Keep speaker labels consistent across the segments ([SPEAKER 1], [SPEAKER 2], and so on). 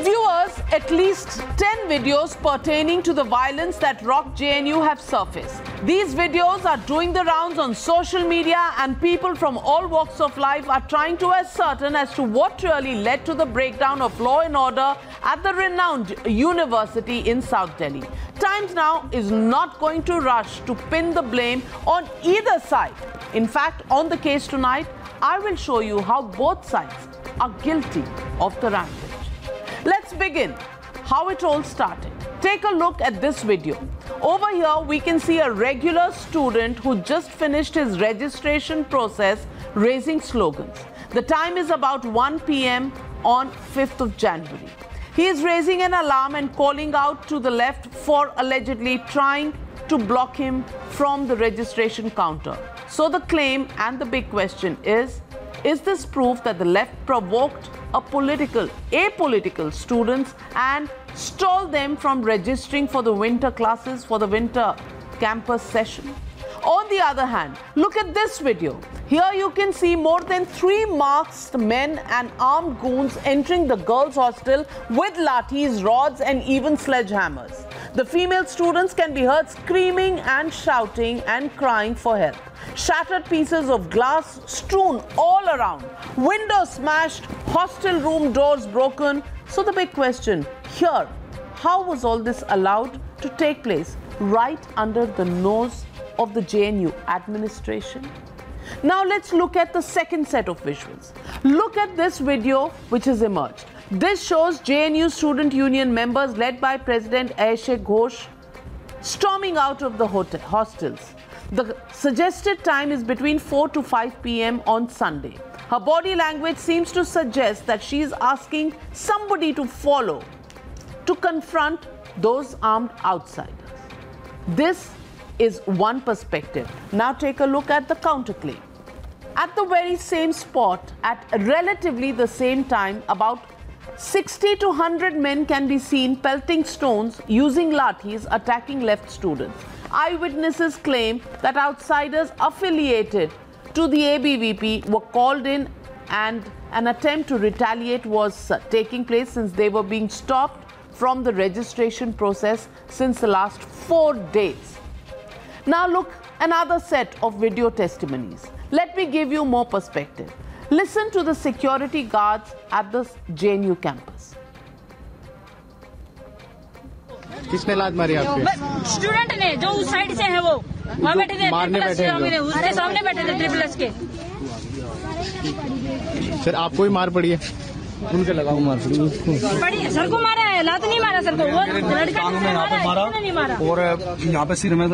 [SPEAKER 1] Viewers, at least 10 videos pertaining to the violence that rocked JNU have surfaced. These videos are doing the rounds on social media and people from all walks of life are trying to ascertain as to what really led to the breakdown of law and order at the renowned university in South Delhi. Times now is not going to rush to pin the blame on either side. In fact, on the case tonight, I will show you how both sides are guilty of the rampage. Let's begin how it all started. Take a look at this video. Over here, we can see a regular student who just finished his registration process raising slogans. The time is about 1 p.m. on 5th of January. He is raising an alarm and calling out to the left for allegedly trying to block him from the registration counter. So the claim and the big question is, is this proof that the left provoked a political, apolitical students and stalled them from registering for the winter classes for the winter campus session? On the other hand, look at this video. Here you can see more than three masked men and armed goons entering the girls' hostel with lathis, rods, and even sledgehammers. The female students can be heard screaming and shouting and crying for help. Shattered pieces of glass strewn all around, windows smashed, hostel room doors broken. So, the big question here how was all this allowed to take place right under the nose of the JNU administration? Now let's look at the second set of visuals. Look at this video which has emerged. This shows JNU Student Union members led by President Aishe Ghosh storming out of the hotel, hostels. The suggested time is between 4 to 5 p.m. on Sunday. Her body language seems to suggest that she is asking somebody to follow, to confront those armed outsiders. This is one perspective. Now take a look at the counterclaim. At the very same spot, at relatively the same time, about 60 to 100 men can be seen pelting stones using lathis attacking left students. Eyewitnesses claim that outsiders affiliated to the ABVP were called in and an attempt to retaliate was uh, taking place since they were being stopped from the registration process since the last four days. Now look, another set of video testimonies. Let me give you more perspective. Listen to the security guards at the JNU campus.
[SPEAKER 2] किसने लात मारी आप पे
[SPEAKER 3] student ने जो उस side से है वो। वहाँ बैठे थे
[SPEAKER 2] मारने बैठे लोग।
[SPEAKER 3] उसके सामने बैठे थे ट्रिपल एस के।
[SPEAKER 2] सर आपको ही मार पड़ी है। उनके लगाओ मार पड़ी
[SPEAKER 3] पड़ी है सर को मारा है लात नहीं मारा सर को वो लड़का
[SPEAKER 4] यहाँ पे
[SPEAKER 3] मारा है,
[SPEAKER 4] मारा।
[SPEAKER 3] नहीं मारा।
[SPEAKER 4] और यहाँ पे सिर में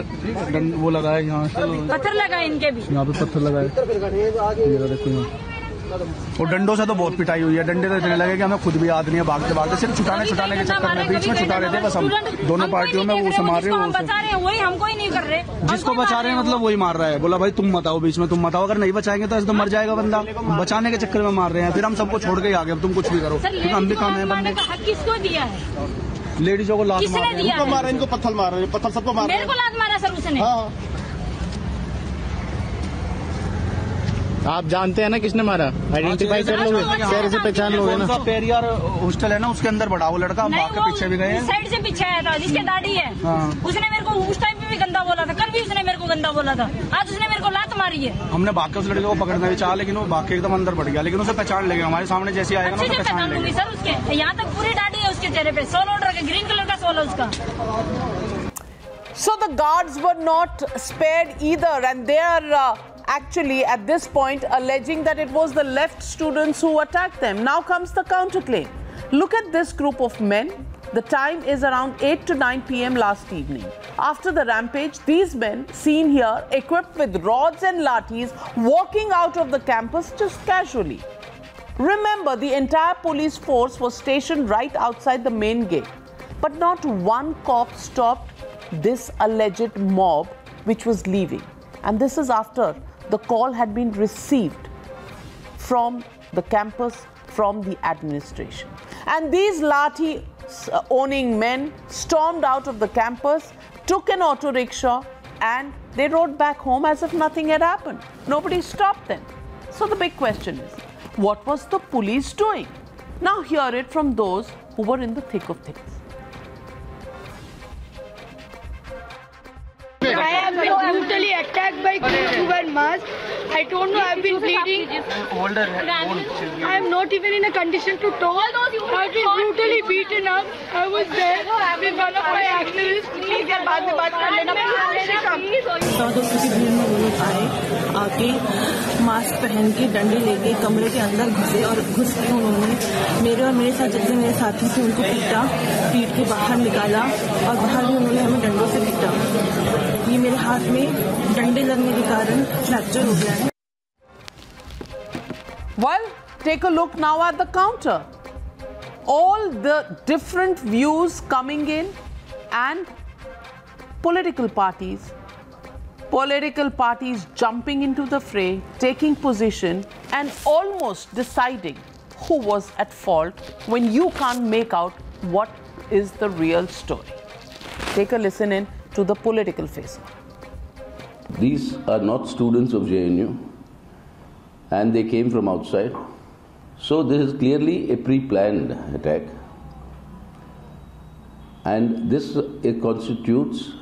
[SPEAKER 4] वो लगा है यहाँ
[SPEAKER 3] पत्थर लगा इनके भी।
[SPEAKER 4] यहाँ पे पत्थर लगा है ये देखो यहाँ। और डंडों से तो बहुत पिटाई हुई है। डंडे तो इतने लगे कि हमें खुद भी याद नहीं है भागते भागते सिर्फ़ छुटाने छुटाने के चक्कर में बीच में छुटा रहे थे बस हम दोनों पार्टियों में वो उसे मार रहे हो
[SPEAKER 3] हम
[SPEAKER 4] वो
[SPEAKER 3] बचा
[SPEAKER 4] उसे
[SPEAKER 3] वही हमको ही नहीं कर रहे।
[SPEAKER 4] जिसको बचा रहे हैं मतलब वही मार रहा है। बोला भाई तुम मत आओ बीच में तुम मत आओ अगर नहीं बचाएँगे तो ऐसे तो मर जाएगा बंदा। बचाने के चक्कर में मार रहे हैं। फिर हम सबको छोड़ के ही आ गए तुम कुछ भी करो। क्योंकि हम भी काम है बंदे।
[SPEAKER 3] किसको दिया है?
[SPEAKER 4] लेडीजों को लात मार रहे हैं।
[SPEAKER 5] इनको मार
[SPEAKER 3] है
[SPEAKER 5] रहे हैं, इनको पत्थर मार रहे हैं पत्थर सबको मार रहे हैं।
[SPEAKER 3] मेरे को लात मारा सर उसने
[SPEAKER 5] हाँ हाँ
[SPEAKER 2] आप जानते हैं ना किसने मारा? आइडेंटिफाई कर लोगे। चेहरे से पहचान लोगे ना।
[SPEAKER 4] पेरियार हॉस्टल है ना उसके अंदर बड़ा वो लड़का हम
[SPEAKER 3] नहीं
[SPEAKER 4] के
[SPEAKER 3] वो
[SPEAKER 4] पीछे भी गए हैं।
[SPEAKER 3] साइड से पीछे आया था जिसके दाढ़ी है।
[SPEAKER 4] हाँ।
[SPEAKER 3] उसने मेरे को उस टाइम भी गंदा बोला था कल भी उसने मेरे को गंदा बोला था। आज उसने मेरे को लात मारी है।
[SPEAKER 4] हमने बाकी उस लड़के को पकड़ना भी चाहा लेकिन वो भाग के एकदम अंदर बढ़ गया लेकिन उसे पहचान लेगा हमारे सामने जैसे आएगा ना पहचान
[SPEAKER 3] लूँगी सर उसके। यहाँ तक पूरी दाढ़ी है उसके चेहरे पे सोल ऑर्डर का ग्रीन कलर का सोल है उसका।
[SPEAKER 1] So the guards were not spared either, and they are uh, actually at this point alleging that it was the left students who attacked them. Now comes the counterclaim. Look at this group of men. The time is around 8 to 9 p.m. last evening. After the rampage, these men, seen here, equipped with rods and lathis, walking out of the campus just casually. Remember, the entire police force was stationed right outside the main gate. But not one cop stopped this alleged mob which was leaving. And this is after the call had been received from the campus, from the administration. And these Lathi uh, owning men stormed out of the campus, took an auto rickshaw, and they rode back home as if nothing had happened. Nobody stopped them. So the big question is what was the police doing? Now, hear it from those who were in the thick of things.
[SPEAKER 6] I have been brutally attacked by Kuchu and Mas. I don't know, I've been bleeding. I am not even in a condition to talk. I've been brutally beaten up. I was there with one of my activists. Please यार बाद में बात कर लेना
[SPEAKER 7] चौदह की भीड़ में वो लोग आए आके मास्क पहन के डंडे लेके कमरे के अंदर घुसे और घुस के उन्होंने मेरे और मेरे साथ जितने मेरे साथी थे उनको पीटा पीट के बाहर निकाला और बाहर भी उन्होंने हमें डंडों से पीटा ये मेरे हाथ में डंडे लगने के कारण फ्रैक्चर हो गया है
[SPEAKER 1] Well, take a look now at the counter. All the different views coming in and political parties. Political parties jumping into the fray, taking position, and almost deciding who was at fault when you can't make out what is the real story. Take a listen in to the political face.
[SPEAKER 8] These are not students of JNU and they came from outside. So this is clearly a pre-planned attack. And this it constitutes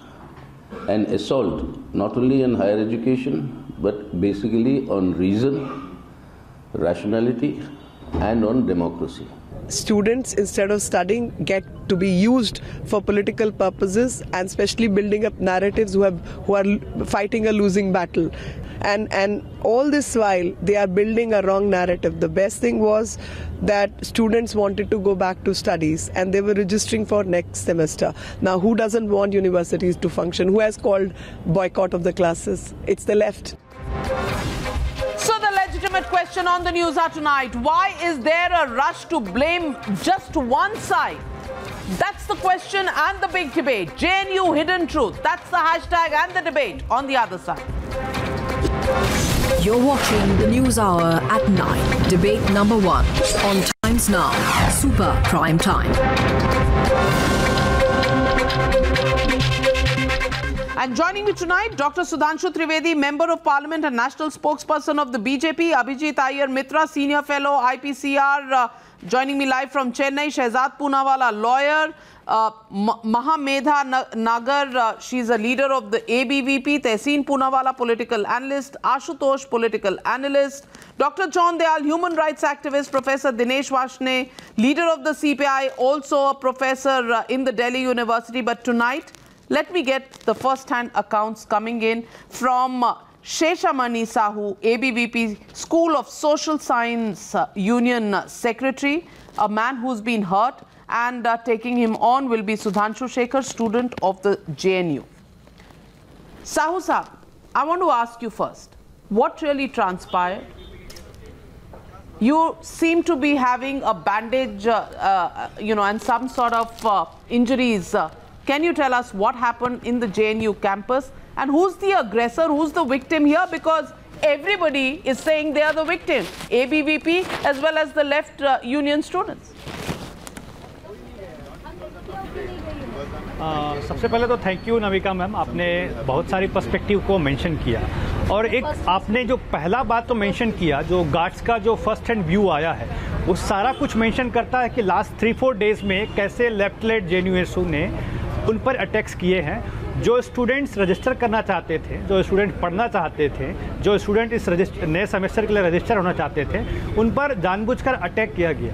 [SPEAKER 8] an assault not only on higher education but basically on reason, rationality and on democracy.
[SPEAKER 9] Students instead of studying get to be used for political purposes and especially building up narratives who have who are fighting a losing battle. And and all this while they are building a wrong narrative. The best thing was that students wanted to go back to studies and they were registering for next semester. Now who doesn't want universities to function? Who has called boycott of the classes? It's the left
[SPEAKER 1] legitimate question on the NewsHour tonight. Why is there a rush to blame just one side? That's the question and the big debate. JNU hidden truth. That's the hashtag and the debate on the other side.
[SPEAKER 10] You're watching the News Hour at 9. Debate number 1 on Times Now. Super Prime Time.
[SPEAKER 1] And joining me tonight, Dr. Sudhanshu Trivedi, Member of Parliament and National Spokesperson of the BJP, Abhijit Iyer Mitra, Senior Fellow, IPCR, uh, joining me live from Chennai, Shehzad Poonawala, lawyer, uh, Mahamedha Nagar, uh, she's a leader of the ABVP, Tehseen Poonawala, political analyst, Ashutosh, political analyst, Dr. John Dayal, human rights activist, Professor Dinesh Varshney, leader of the CPI, also a professor uh, in the Delhi University. But tonight, let me get the first-hand accounts coming in from uh, Sheshamani Sahu, ABVP School of Social Science uh, Union uh, Secretary, a man who's been hurt, and uh, taking him on will be Sudhanshu Shekhar, student of the JNU. Sahu Saab, I want to ask you first, what really transpired? You seem to be having a bandage, uh, uh, you know, and some sort of injuries. Can you tell us what happened in the JNU campus and who's the aggressor, who's the victim here? Because everybody is saying they are the victim, ABVP as well as the left uh, union students.
[SPEAKER 11] सबसे पहले तो thank you Navika ma'am, आपने बहुत सारी perspective को mention किया। और एक आपने जो पहला बात तो मेंशन किया, जो गार्ड्स का जो फ़र्स्ट हैंड व्यू आया है, वो सारा कुछ मेंशन करता है कि लास्ट थ्री फोर डेज़ में कैसे लेफ़्ट लेट जेन ने उन पर अटैक्स किए हैं। जो स्टूडेंट्स रजिस्टर करना चाहते थे, जो स्टूडेंट पढ़ना चाहते थे, जो स्टूडेंट इस रजिस्टर नए सेमेस्टर के लिए रजिस्टर होना चाहते थे, उन पर जानबूझकर अटैक किया गया।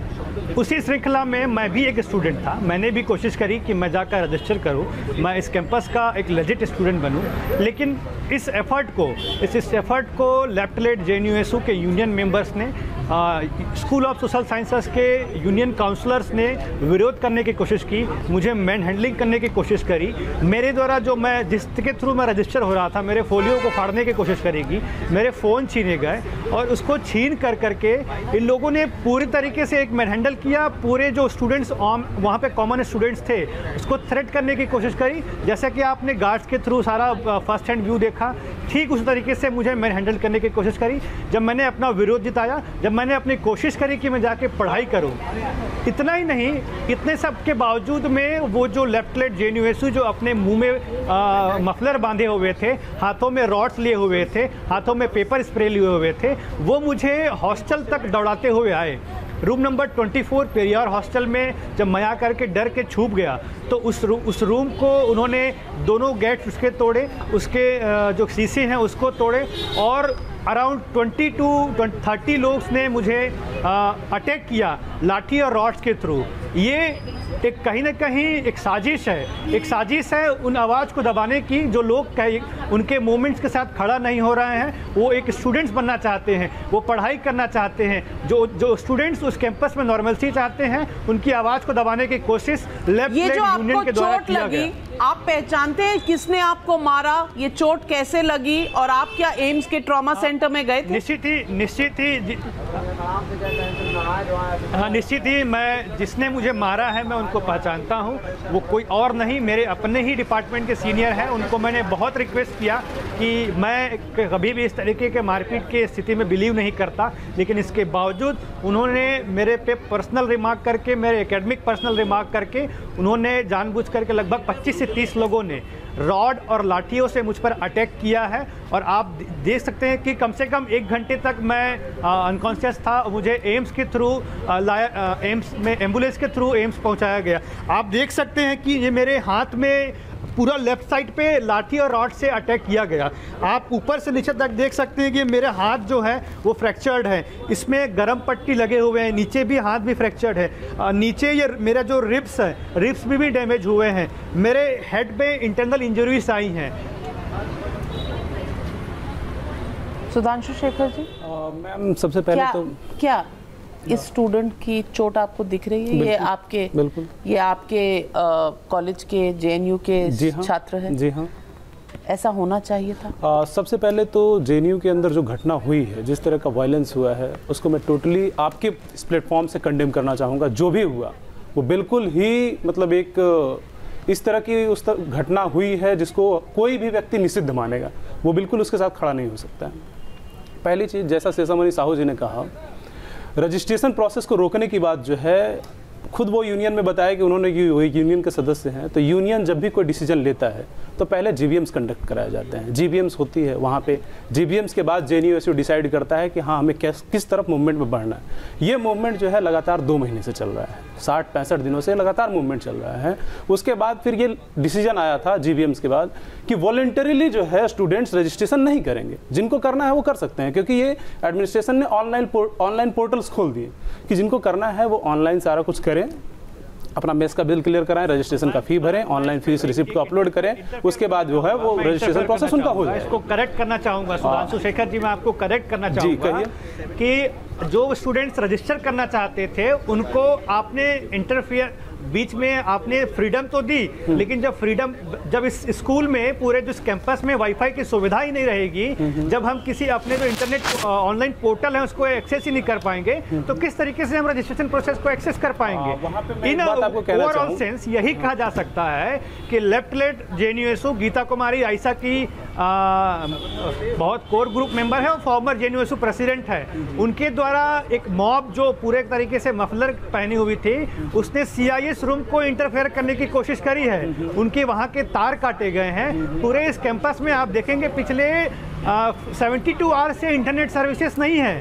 [SPEAKER 11] उसी श्रृंखला में मैं भी एक स्टूडेंट था। मैंने भी कोशिश करी कि मैं जाकर रजिस्टर करूँ। मैं इस कैंपस का एक लेजिट स्टूडेंट बनूं। लेकिन इस एफर्ट को, इस इस एफर्ट को लेफ्टलेट जे के यूनियन मेंबर्स ने स्कूल ऑफ़ सोशल साइंसेस के यूनियन काउंसलर्स ने विरोध करने की कोशिश की, मुझे मैन हैंडलिंग करने की कोशिश करी। मेरे द्वारा जो मैं जिसके थ्रू मैं रजिस्टर हो रहा था, मेरे फोलियो को फाड़ने की कोशिश करेगी, मेरे फ़ोन छीने गए और उसको छीन कर करके इन लोगों ने पूरी तरीके से एक मैन हैंडल किया। पूरे जो स्टूडेंट्स वहाँ पे कॉमन स्टूडेंट्स थे, उसको थ्रेट करने की कोशिश करी। जैसा कि आपने गार्ड्स के थ्रू सारा फ़र्स्ट हैंड व्यू देखा, ठीक उस तरीके से मुझे मैन हैंडल करने की कोशिश करी। जब मैंने अपना विरोध जिताया, जब मैंने अपनी कोशिश करी कि मैं जाके पढ़ाई करूँ। इतना ही नहीं इतने सब के बावजूद में वो जो लेफ्टलेट जे जो अपने मुँह में आ, मफलर बांधे हुए थे हाथों में रॉड्स लिए हुए थे हाथों में पेपर स्प्रे लिए हुए थे वो मुझे हॉस्टल तक दौड़ाते हुए आए। रूम नंबर 24 पेरियार हॉस्टल में जब मैं आकर के डर के छुप गया तो उस रू, उस रूम को उन्होंने दोनों गेट उसके तोड़े उसके जो शीशे हैं उसको तोड़े और अराउंड 20 टू 30 लोग ने मुझे अटैक किया, लाठी और रॉड्स के थ्रू ये एक कहीं ना कहीं एक साजिश है। एक साजिश है उन आवाज़ को दबाने की जो लोग कहीं उनके मोमेंट्स के साथ खड़ा नहीं हो रहे हैं। वो एक स्टूडेंट्स बनना चाहते हैं वो पढ़ाई करना चाहते हैं। जो जो स्टूडेंट्स उस कैंपस में नॉर्मलसी चाहते हैं उनकी आवाज़ को दबाने की कोशिश लेफ़्ट यूनियन के द्वारा किया
[SPEAKER 1] लगी
[SPEAKER 11] गया।
[SPEAKER 1] आप पहचानते हैं किसने आपको मारा? ये चोट कैसे लगी? और आप क्या एम्स के ट्रॉमा सेंटर में गए थे?
[SPEAKER 11] निश्चित ही निश्चित ही हाँ निश्चित ही मैं, जिसने मुझे मारा है, मैं उनको पहचानता हूँ। वो कोई और नहीं, मेरे अपने ही डिपार्टमेंट के सीनियर हैं। उनको मैंने बहुत रिक्वेस्ट किया कि मैं कभी भी इस तरीके के मारपीट की स्थिति में बिलीव नहीं करता। लेकिन इसके बावजूद उन्होंने मेरे पे पर्सनल रिमार्क करके, मेरे एकेडमिक पर्सनल रिमार्क करके, उन्होंने जानबूझ करके लगभग 25 से 30 लोगों ने रॉड और लाठियों से मुझ पर अटैक किया है और आप देख सकते हैं कि कम से कम एक घंटे तक मैं अनकॉन्शियस था। मुझे एम्स के थ्रू लाया एम्स में एंबुलेंस के थ्रू एम्स पहुँचाया गया। आप देख सकते हैं कि ये मेरे हाथ में पूरा लेफ़्ट साइड पे लाठी और रॉड से अटैक किया गया। आप ऊपर से नीचे तक देख सकते हैं कि मेरे हाथ जो है वो फ्रैक्चर्ड है। इसमें गर्म पट्टी लगे हुए हैं नीचे भी हाथ भी फ्रैक्चर्ड है। नीचे ये मेरा जो रिब्स है रिब्स भी, भी डैमेज हुए हैं। मेरे हेड पे इंटरनल इंजरीज आई हैं।
[SPEAKER 1] सुधांशु शेखर जी?
[SPEAKER 12] मैम सबसे पहले
[SPEAKER 1] क्या
[SPEAKER 12] तो
[SPEAKER 1] क्या? इस स्टूडेंट की चोट आपको दिख रही है? ये आपके
[SPEAKER 12] बिल्कुल।
[SPEAKER 1] ये आपके कॉलेज के जेएनयू के
[SPEAKER 12] जी हाँ
[SPEAKER 1] छात्र हैं?
[SPEAKER 12] जी हाँ।
[SPEAKER 1] ऐसा होना चाहिए था?
[SPEAKER 12] आ, सबसे पहले तो जे के अंदर जो घटना हुई है जिस तरह का वायलेंस हुआ है उसको मैं टोटली आपके इस प्लेटफॉर्म से कंडेम करना चाहूँगा। जो भी हुआ वो बिल्कुल ही मतलब एक इस तरह की उस तर, घटना हुई है जिसको कोई भी व्यक्ति निषिद्ध मानेगा। वो बिल्कुल उसके साथ खड़ा नहीं हो सकता। है पहली चीज़ जैसा शेषामणि साहू जी ने कहा रजिस्ट्रेशन प्रोसेस को रोकने की बात जो है खुद वो यूनियन में बताया कि उन्होंने यूनियन के सदस्य हैं तो यूनियन जब भी कोई डिसीज़न लेता है तो पहले जीबीएम्स कंडक्ट कराए जाते हैं। जीबीएम्स होती है, वहाँ पे जीबीएम्स के बाद जे एन डिसाइड करता है कि हाँ हमें किस किस तरफ़ मूवमेंट में बढ़ना है। ये मूवमेंट जो है लगातार दो महीने से चल रहा है, साठ, पैंसठ दिनों से लगातार मूवमेंट चल रहा है। उसके बाद फिर ये डिसीज़न आया था जीबीएम्स के बाद कि वॉलेंटरीली जो है स्टूडेंट्स रजिस्ट्रेशन नहीं करेंगे। जिनको करना है वो कर सकते हैं, क्योंकि ये एडमिनिस्ट्रेशन ने ऑनलाइन ऑनलाइन पोर्टल्स खोल दिए कि जिनको करना है वो ऑनलाइन सारा कुछ करें। अपना मेस का बिल क्लियर कराएँ रजिस्ट्रेशन का फ़ी भरें ऑनलाइन फ़ीस रिसिप्ट को अपलोड करें उसके बाद जो है वो रजिस्ट्रेशन प्रोसेस उनका हो जाए
[SPEAKER 11] इसको करेक्ट करना चाहूँगा। सुधांशु शेखर जी मैं आपको करेक्ट करना चाहूँगा कि जो स्टूडेंट्स रजिस्टर करना चाहते थे उनको आपने इंटरफियर बीच में आपने फ्रीडम तो दी लेकिन जब फ्रीडम जब इस स्कूल में पूरे जो कैंपस में वाईफाई की सुविधा ही नहीं रहेगी जब हम किसी अपने जो इंटरनेट ऑनलाइन पोर्टल है उसको एक्सेस ही नहीं कर पाएँगे तो किस तरीके से हम रजिस्ट्रेशन प्रोसेस को एक्सेस कर पाएँगे? इन
[SPEAKER 12] आपको कहना
[SPEAKER 11] ओवरऑल सेंस यही कहा जा सकता है कि left led JNUSU Geeta Kumari AISA की आ, बहुत कोर ग्रुप मेंबर है और फॉर्मर जेएनयूएसओ प्रेसिडेंट है। उनके द्वारा एक मॉब जो पूरे तरीके से मफलर पहनी हुई थी उसने सीआईएस रूम को इंटरफेयर करने की कोशिश करी है। उनके वहाँ के तार काटे गए हैं। पूरे इस कैंपस में आप देखेंगे पिछले सेवेंटी टू आवर्स से इंटरनेट सर्विसेज़ नहीं है।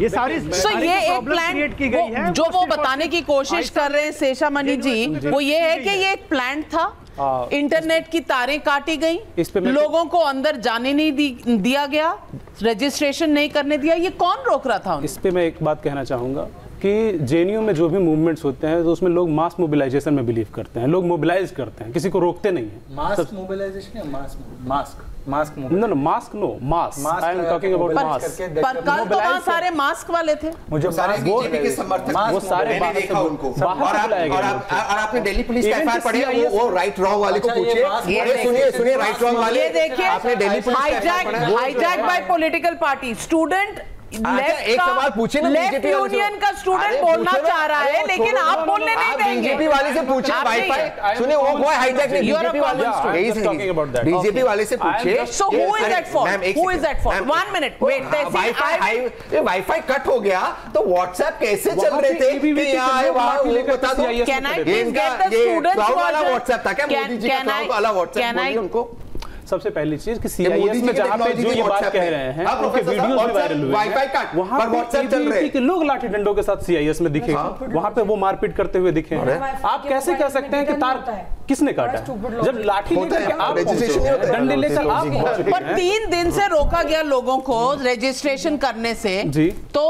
[SPEAKER 11] ये सारी
[SPEAKER 1] सो
[SPEAKER 11] सारी
[SPEAKER 1] ये
[SPEAKER 11] जो
[SPEAKER 1] एक प्लान
[SPEAKER 11] की गई है।
[SPEAKER 1] जो वो बताने की कोशिश कर रहे हैं शेषामणि जी वो ये है कि ये एक प्लान था। इंटरनेट की तारें काटी गई।
[SPEAKER 12] इस पे
[SPEAKER 1] लोगों को अंदर जाने नहीं दी, दिया गया रजिस्ट्रेशन नहीं करने दिया। ये कौन रोक रहा था उन्हें?
[SPEAKER 12] इस पे मैं एक बात कहना चाहूँगा। कि जेएनयू में जो भी मूवमेंट्स होते हैं तो उसमें लोग मास मोबिलाइजेशन में बिलीव करते हैं। लोग मोबिलाइज करते हैं। किसी को रोकते नहीं हैं।
[SPEAKER 13] मास्क मोबिलाइजेशन या mask mask mask
[SPEAKER 12] no no mask no mask I am talking about
[SPEAKER 1] पर,
[SPEAKER 12] मास
[SPEAKER 1] पर कल तो वहाँ सारे मास्क वाले थे।
[SPEAKER 13] मुझे
[SPEAKER 14] सारे बीजेपी के समर्थक
[SPEAKER 12] वो सारे बाहर
[SPEAKER 14] देखा उनको। और आप और आप और आपने दिल्ली पुलिस का एफआईआर पढ़े?
[SPEAKER 12] CIS
[SPEAKER 14] वो, राइट रॉन्ग वाले को
[SPEAKER 13] अच्छा,
[SPEAKER 14] पूछिए अरे सुनिए सुनिए राइट रॉन्ग वाले।
[SPEAKER 1] ये देखिए
[SPEAKER 14] आपने दिल्ली पुलिस
[SPEAKER 1] हाईजैक
[SPEAKER 14] है?
[SPEAKER 1] Hijack by political party student
[SPEAKER 14] अच्छा, एक सवाल पूछे ना
[SPEAKER 1] लेफ़्ट यूनियन का स्टूडेंट बोलना चाह रहा है लेकिन आप बोलने नहीं देंगे।
[SPEAKER 14] बीजेपी वाले से
[SPEAKER 1] पूछे
[SPEAKER 14] वाईफाई सुनिए वो बॉय हाईटेक नहीं बीजेपी वाले बीजेपी वाले से
[SPEAKER 12] पूछे
[SPEAKER 1] so who is at fault who is at fault 1 minute wait
[SPEAKER 14] wifi wifi cut हो गया तो व्हाट्सएप कैसे चल रहे थे? कि यहाँ वहाँ बता दो।
[SPEAKER 1] Can I get the students
[SPEAKER 14] WhatsApp था क्या? मोदी जी का वाला व्हाट्सएप उनको।
[SPEAKER 12] सबसे पहली चीज़ कि सीआईएस में जहाँ पे जो ये बात कह रहे हैं उनके वीडियोस भी वायरल हुए
[SPEAKER 14] वाईफाई
[SPEAKER 12] हैं वहाँ
[SPEAKER 14] पर व्हाट्सएप पे
[SPEAKER 12] एबीपी के लोग लाठी डंडों के साथ सीआईएस में दिखे। वहाँ पे वो मारपीट करते हुए दिखे आप कैसे कह सकते हैं कि तार किसने काटा? जब लाठी लेकर आप डंडे लेकर आप
[SPEAKER 1] पर तीन दिन से रोका गया लोगों को रजिस्ट्रेशन करने से। तो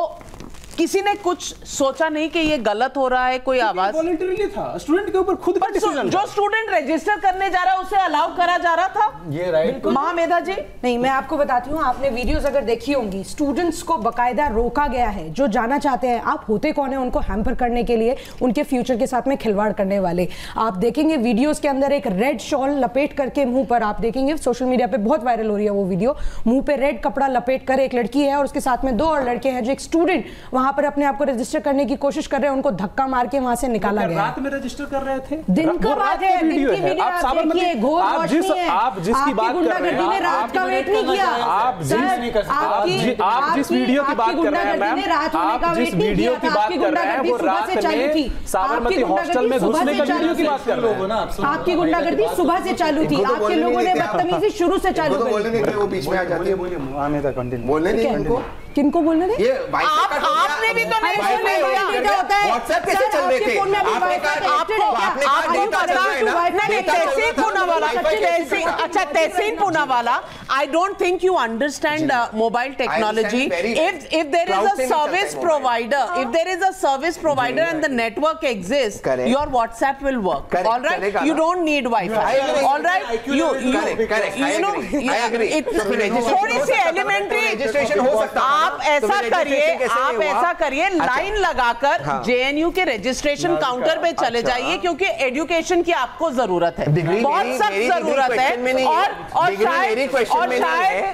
[SPEAKER 1] किसी ने कुछ सोचा नहीं कि ये गलत हो रहा है कोई आवाज़?
[SPEAKER 12] वॉलंटरीली था। स्टूडेंट के ऊपर खुद का
[SPEAKER 1] जो स्टूडेंट रजिस्टर करने जा रहा है उसे अलाउ करा जा रहा था?
[SPEAKER 13] ये राइट
[SPEAKER 1] माँ मेधा जी
[SPEAKER 15] नहीं मैं आपको बताती हूँ आपने वीडियोस अगर देखी होंगी स्टूडेंट्स को बकायदा रोका गया है जो जाना चाहते हैं आप होते कौन है उनको हैम्पर करने के लिए उनके फ्यूचर के साथ में खिलवाड़ करने वाले। आप देखेंगे वीडियोज़ के अंदर एक रेड शॉल लपेट करके मुँह पर आप देखेंगे सोशल मीडिया पर बहुत वायरल हो रही है वो वीडियो मुँह पे रेड कपड़ा लपेट कर एक लड़की है और उसके साथ में दो और लड़के हैं जो एक स्टूडेंट वहाँ पर अपने आप को रजिस्टर करने की कोशिश कर रहे हैं उनको धक्का मार के वहाँ से निकाला गया
[SPEAKER 12] रात में रजिस्टर कर रहे थे?
[SPEAKER 15] दिन का बात
[SPEAKER 12] मतलब
[SPEAKER 15] है
[SPEAKER 12] आप जिस आप जिसकी बात कर रहे हैं
[SPEAKER 15] रात का वेट नहीं किया।
[SPEAKER 12] आप जिस नहीं कर सकते। आप जिस वीडियो की बात कर रहे हैं मैम आप जिस वीडियो की बात कर रहे हैं वो रात
[SPEAKER 15] से चालू थी।
[SPEAKER 12] साबरमती हॉस्टल में घुसने का वीडियो की बात कर रहे हो।
[SPEAKER 15] ना आप आपकी गुंडागर्दी सुबह से चालू थी आपके लोगों ने बदतमीजी शुरू से चालू
[SPEAKER 14] तो
[SPEAKER 15] कर दी
[SPEAKER 14] बोलने नहीं वो बीच में आ जाती। है बोलिए आने तक कंटिन्यू बोलने
[SPEAKER 15] किनको बोलने दे?
[SPEAKER 14] ये
[SPEAKER 1] आप आपने भी तो नहीं बोलने दिया
[SPEAKER 15] होता है?
[SPEAKER 14] व्हाट्सएप कैसे चल रहे थे। आपने कहा आपने कहा डेटा चल रहा है ना?
[SPEAKER 1] नहीं तहसीन पूनावाला तहसीन। अच्छा Tehseen Poonawalla I don't think you understand mobile technology if if there is a service provider if there is a service provider and the network
[SPEAKER 14] exist
[SPEAKER 1] your WhatsApp will work
[SPEAKER 14] alright
[SPEAKER 1] you don't need wifi alright you you know
[SPEAKER 14] it's
[SPEAKER 1] थोड़ी सी
[SPEAKER 14] elementary registration हो सकता है
[SPEAKER 1] आप ऐसा करिए आप ऐसा करिए लाइन लगाकर जेएनयू के रजिस्ट्रेशन काउंटर पे चले जाइए क्योंकि एजुकेशन की आपको ज़रूरत है। बहुत सख्त ज़रूरत है। और शायद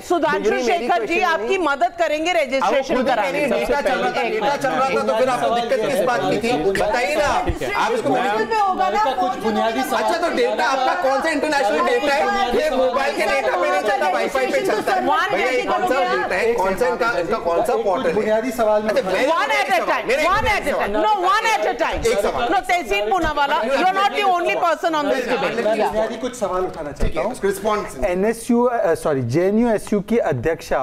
[SPEAKER 1] सुधांशु शेखर जी आपकी मदद करेंगे रजिस्ट्रेशन कराने
[SPEAKER 14] तो डेटा आपका कौन सा इंटरनेशनल डेटा है? कौन सा का कौन सा पॉट है?
[SPEAKER 13] बुनियादी सवाल में
[SPEAKER 1] one at a time one at a time no one at a time
[SPEAKER 14] एक सवाल।
[SPEAKER 1] No Tehseen Poonawalla you are not the only person on this debate
[SPEAKER 13] बुनियादी कुछ सवाल उठाना चाहता
[SPEAKER 14] हूँ।
[SPEAKER 13] एनएसयू सॉरी जेएनयू एसयू की अध्यक्षा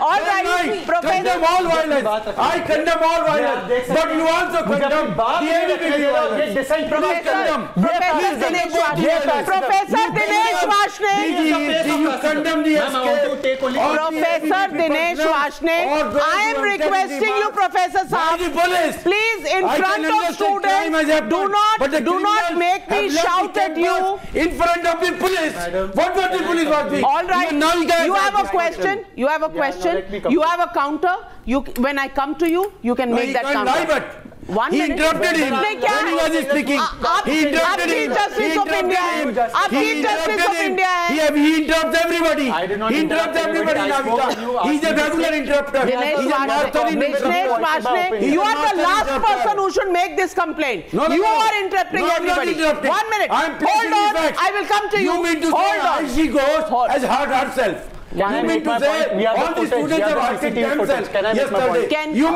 [SPEAKER 1] all right, professor.
[SPEAKER 16] all violence. I condemn all violence. But you also condemn the behaving
[SPEAKER 13] dissent
[SPEAKER 1] Professor, Professor Dinesh
[SPEAKER 16] Varshney. You condemn the escape.
[SPEAKER 1] Professor Dinesh
[SPEAKER 16] Varshney,
[SPEAKER 1] I am requesting you, Professor Saab, please in front of students, do not, do not make me shout at you.
[SPEAKER 16] In front of the police. What was the police was doing?
[SPEAKER 1] All right.
[SPEAKER 16] You
[SPEAKER 1] have a question? You have a question?
[SPEAKER 13] question.
[SPEAKER 1] You have a counter. You when I come to you, you can
[SPEAKER 16] no,
[SPEAKER 1] make that counter.
[SPEAKER 16] Lie, but
[SPEAKER 1] one
[SPEAKER 16] he interrupted him. When he was speaking,
[SPEAKER 1] uh, uh,
[SPEAKER 16] he interrupted
[SPEAKER 1] uh,
[SPEAKER 16] him. He interrupted him. He interrupted him. He interrupts everybody. He interrupts everybody. He's a regular interrupter.
[SPEAKER 1] You are the last person who should make this complaint. You are interrupting everybody. One minute. Hold on. I will come to you.
[SPEAKER 16] You mean to say she goes as hurt herself.
[SPEAKER 13] Can
[SPEAKER 16] you mean to say
[SPEAKER 13] we
[SPEAKER 16] all the students
[SPEAKER 13] have
[SPEAKER 16] acted themselves yesterday?
[SPEAKER 1] Can
[SPEAKER 16] you